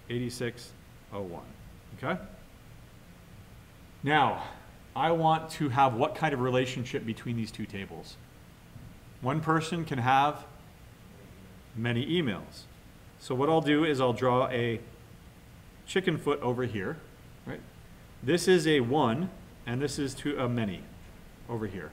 8601, okay? Now, I want to have what kind of relationship between these two tables? One person can have many emails. So what I'll do is I'll draw a chicken foot over here, right? This is a one, and this is to a many over here.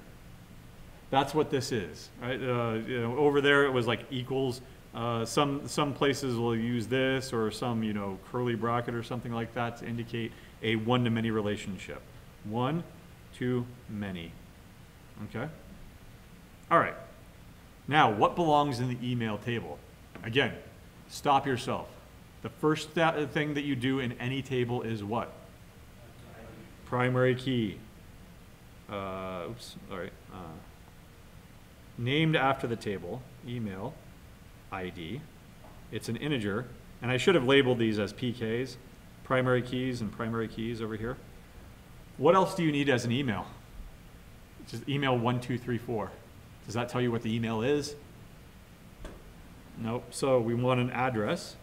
That's what this is, right? Uh, you know, over there it was like equals. Uh, some some places will use this or some you know curly bracket or something like that to indicate a one to many relationship. One to many. Okay. All right. Now, what belongs in the email table? Again, stop yourself. The first tha- thing that you do in any table is what? Primary key. Uh, oops, all right. Uh, named after the table, email ID. It's an integer, and I should have labeled these as PKs, primary keys and primary keys over here. What else do you need as an email? Just email one, two, three, four. Does that tell you what the email is? Nope. So we want an address,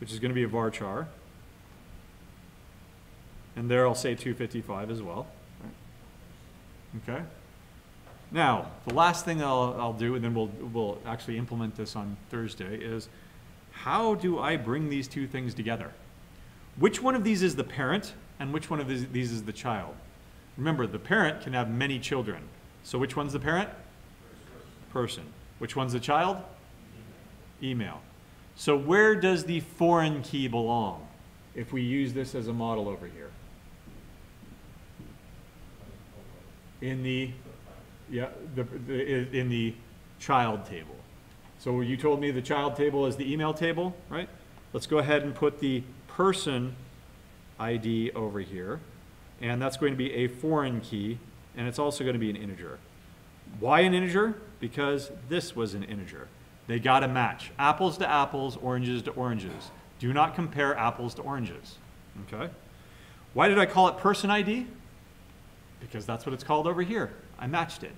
which is going to be a varchar. And there I'll say 255 as well. Okay. Now, the last thing I'll, I'll do, and then we'll, we'll actually implement this on Thursday, is how do I bring these two things together? Which one of these is the parent and which one of these, these is the child? Remember, the parent can have many children. So which one's the parent? Person. Which one's the child? Email. So where does the foreign key belong if we use this as a model over here? In the, yeah, the, the, in the child table. So you told me the child table is the email table, right? Let's go ahead and put the person ID over here. And that's going to be a foreign key, and it's also going to be an integer. Why an integer? Because this was an integer. They got to match. Apples to apples, oranges to oranges. Do not compare apples to oranges. Okay? Why did I call it person ID? Because that's what it's called over here. I matched it.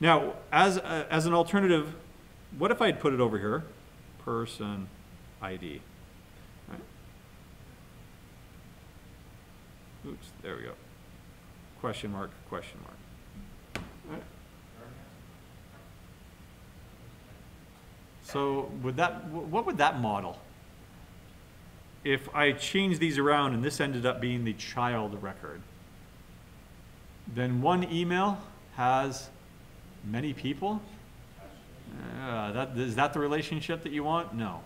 Now, as, a, as an alternative, what if I had put it over here? Person ID. Right? Oops, there we go. Question mark, question mark. Right. So would that, what would that model? If I change these around and this ended up being the child record, then one email has many people? Uh, that, is that the relationship that you want? No.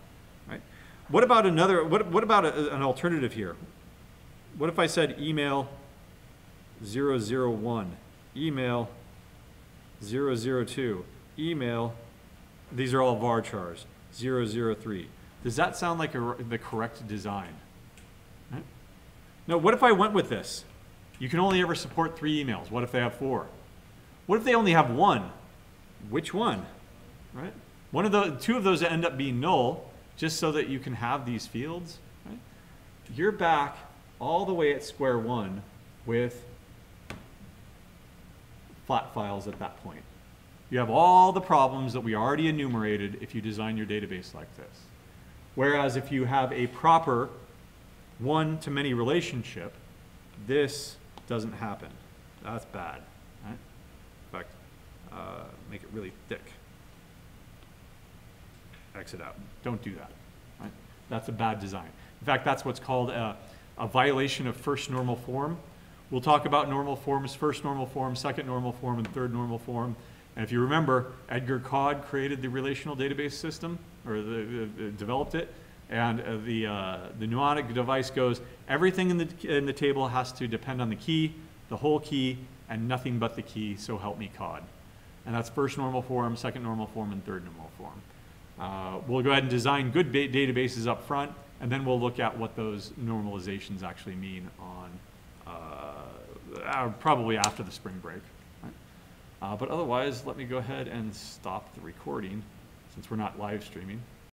Right? What about another, what, what about a, an alternative here? What if I said email 001, email 002, email, these are all varchars, 003. Does that sound like a, the correct design? Right? No, what if I went with this? You can only ever support three emails. What if they have four? What if they only have one? Which one? Right? One of the, two of those end up being null, just so that you can have these fields, right? You're back all the way at square one with flat files at that point. You have all the problems that we already enumerated if you design your database like this. Whereas if you have a proper one-to-many relationship, this doesn't happen. That's bad, right? In fact, uh, make it really thick. Exit out. Don't do that, right? That's a bad design. In fact, that's what's called a, a violation of first normal form. We'll talk about normal forms, first normal form, second normal form, and third normal form. And if you remember, Edgar Codd created the relational database system, or the, developed it. And uh, the, uh, the mnemonic device goes, everything in the, in the table has to depend on the key, the whole key, and nothing but the key, so help me Codd. And that's first normal form, second normal form, and third normal form. Uh, We'll go ahead and design good ba- databases up front, and then we'll look at what those normalizations actually mean on, uh, uh, probably after the spring break. right? Uh, But otherwise, let me go ahead and stop the recording, since we're not live streaming.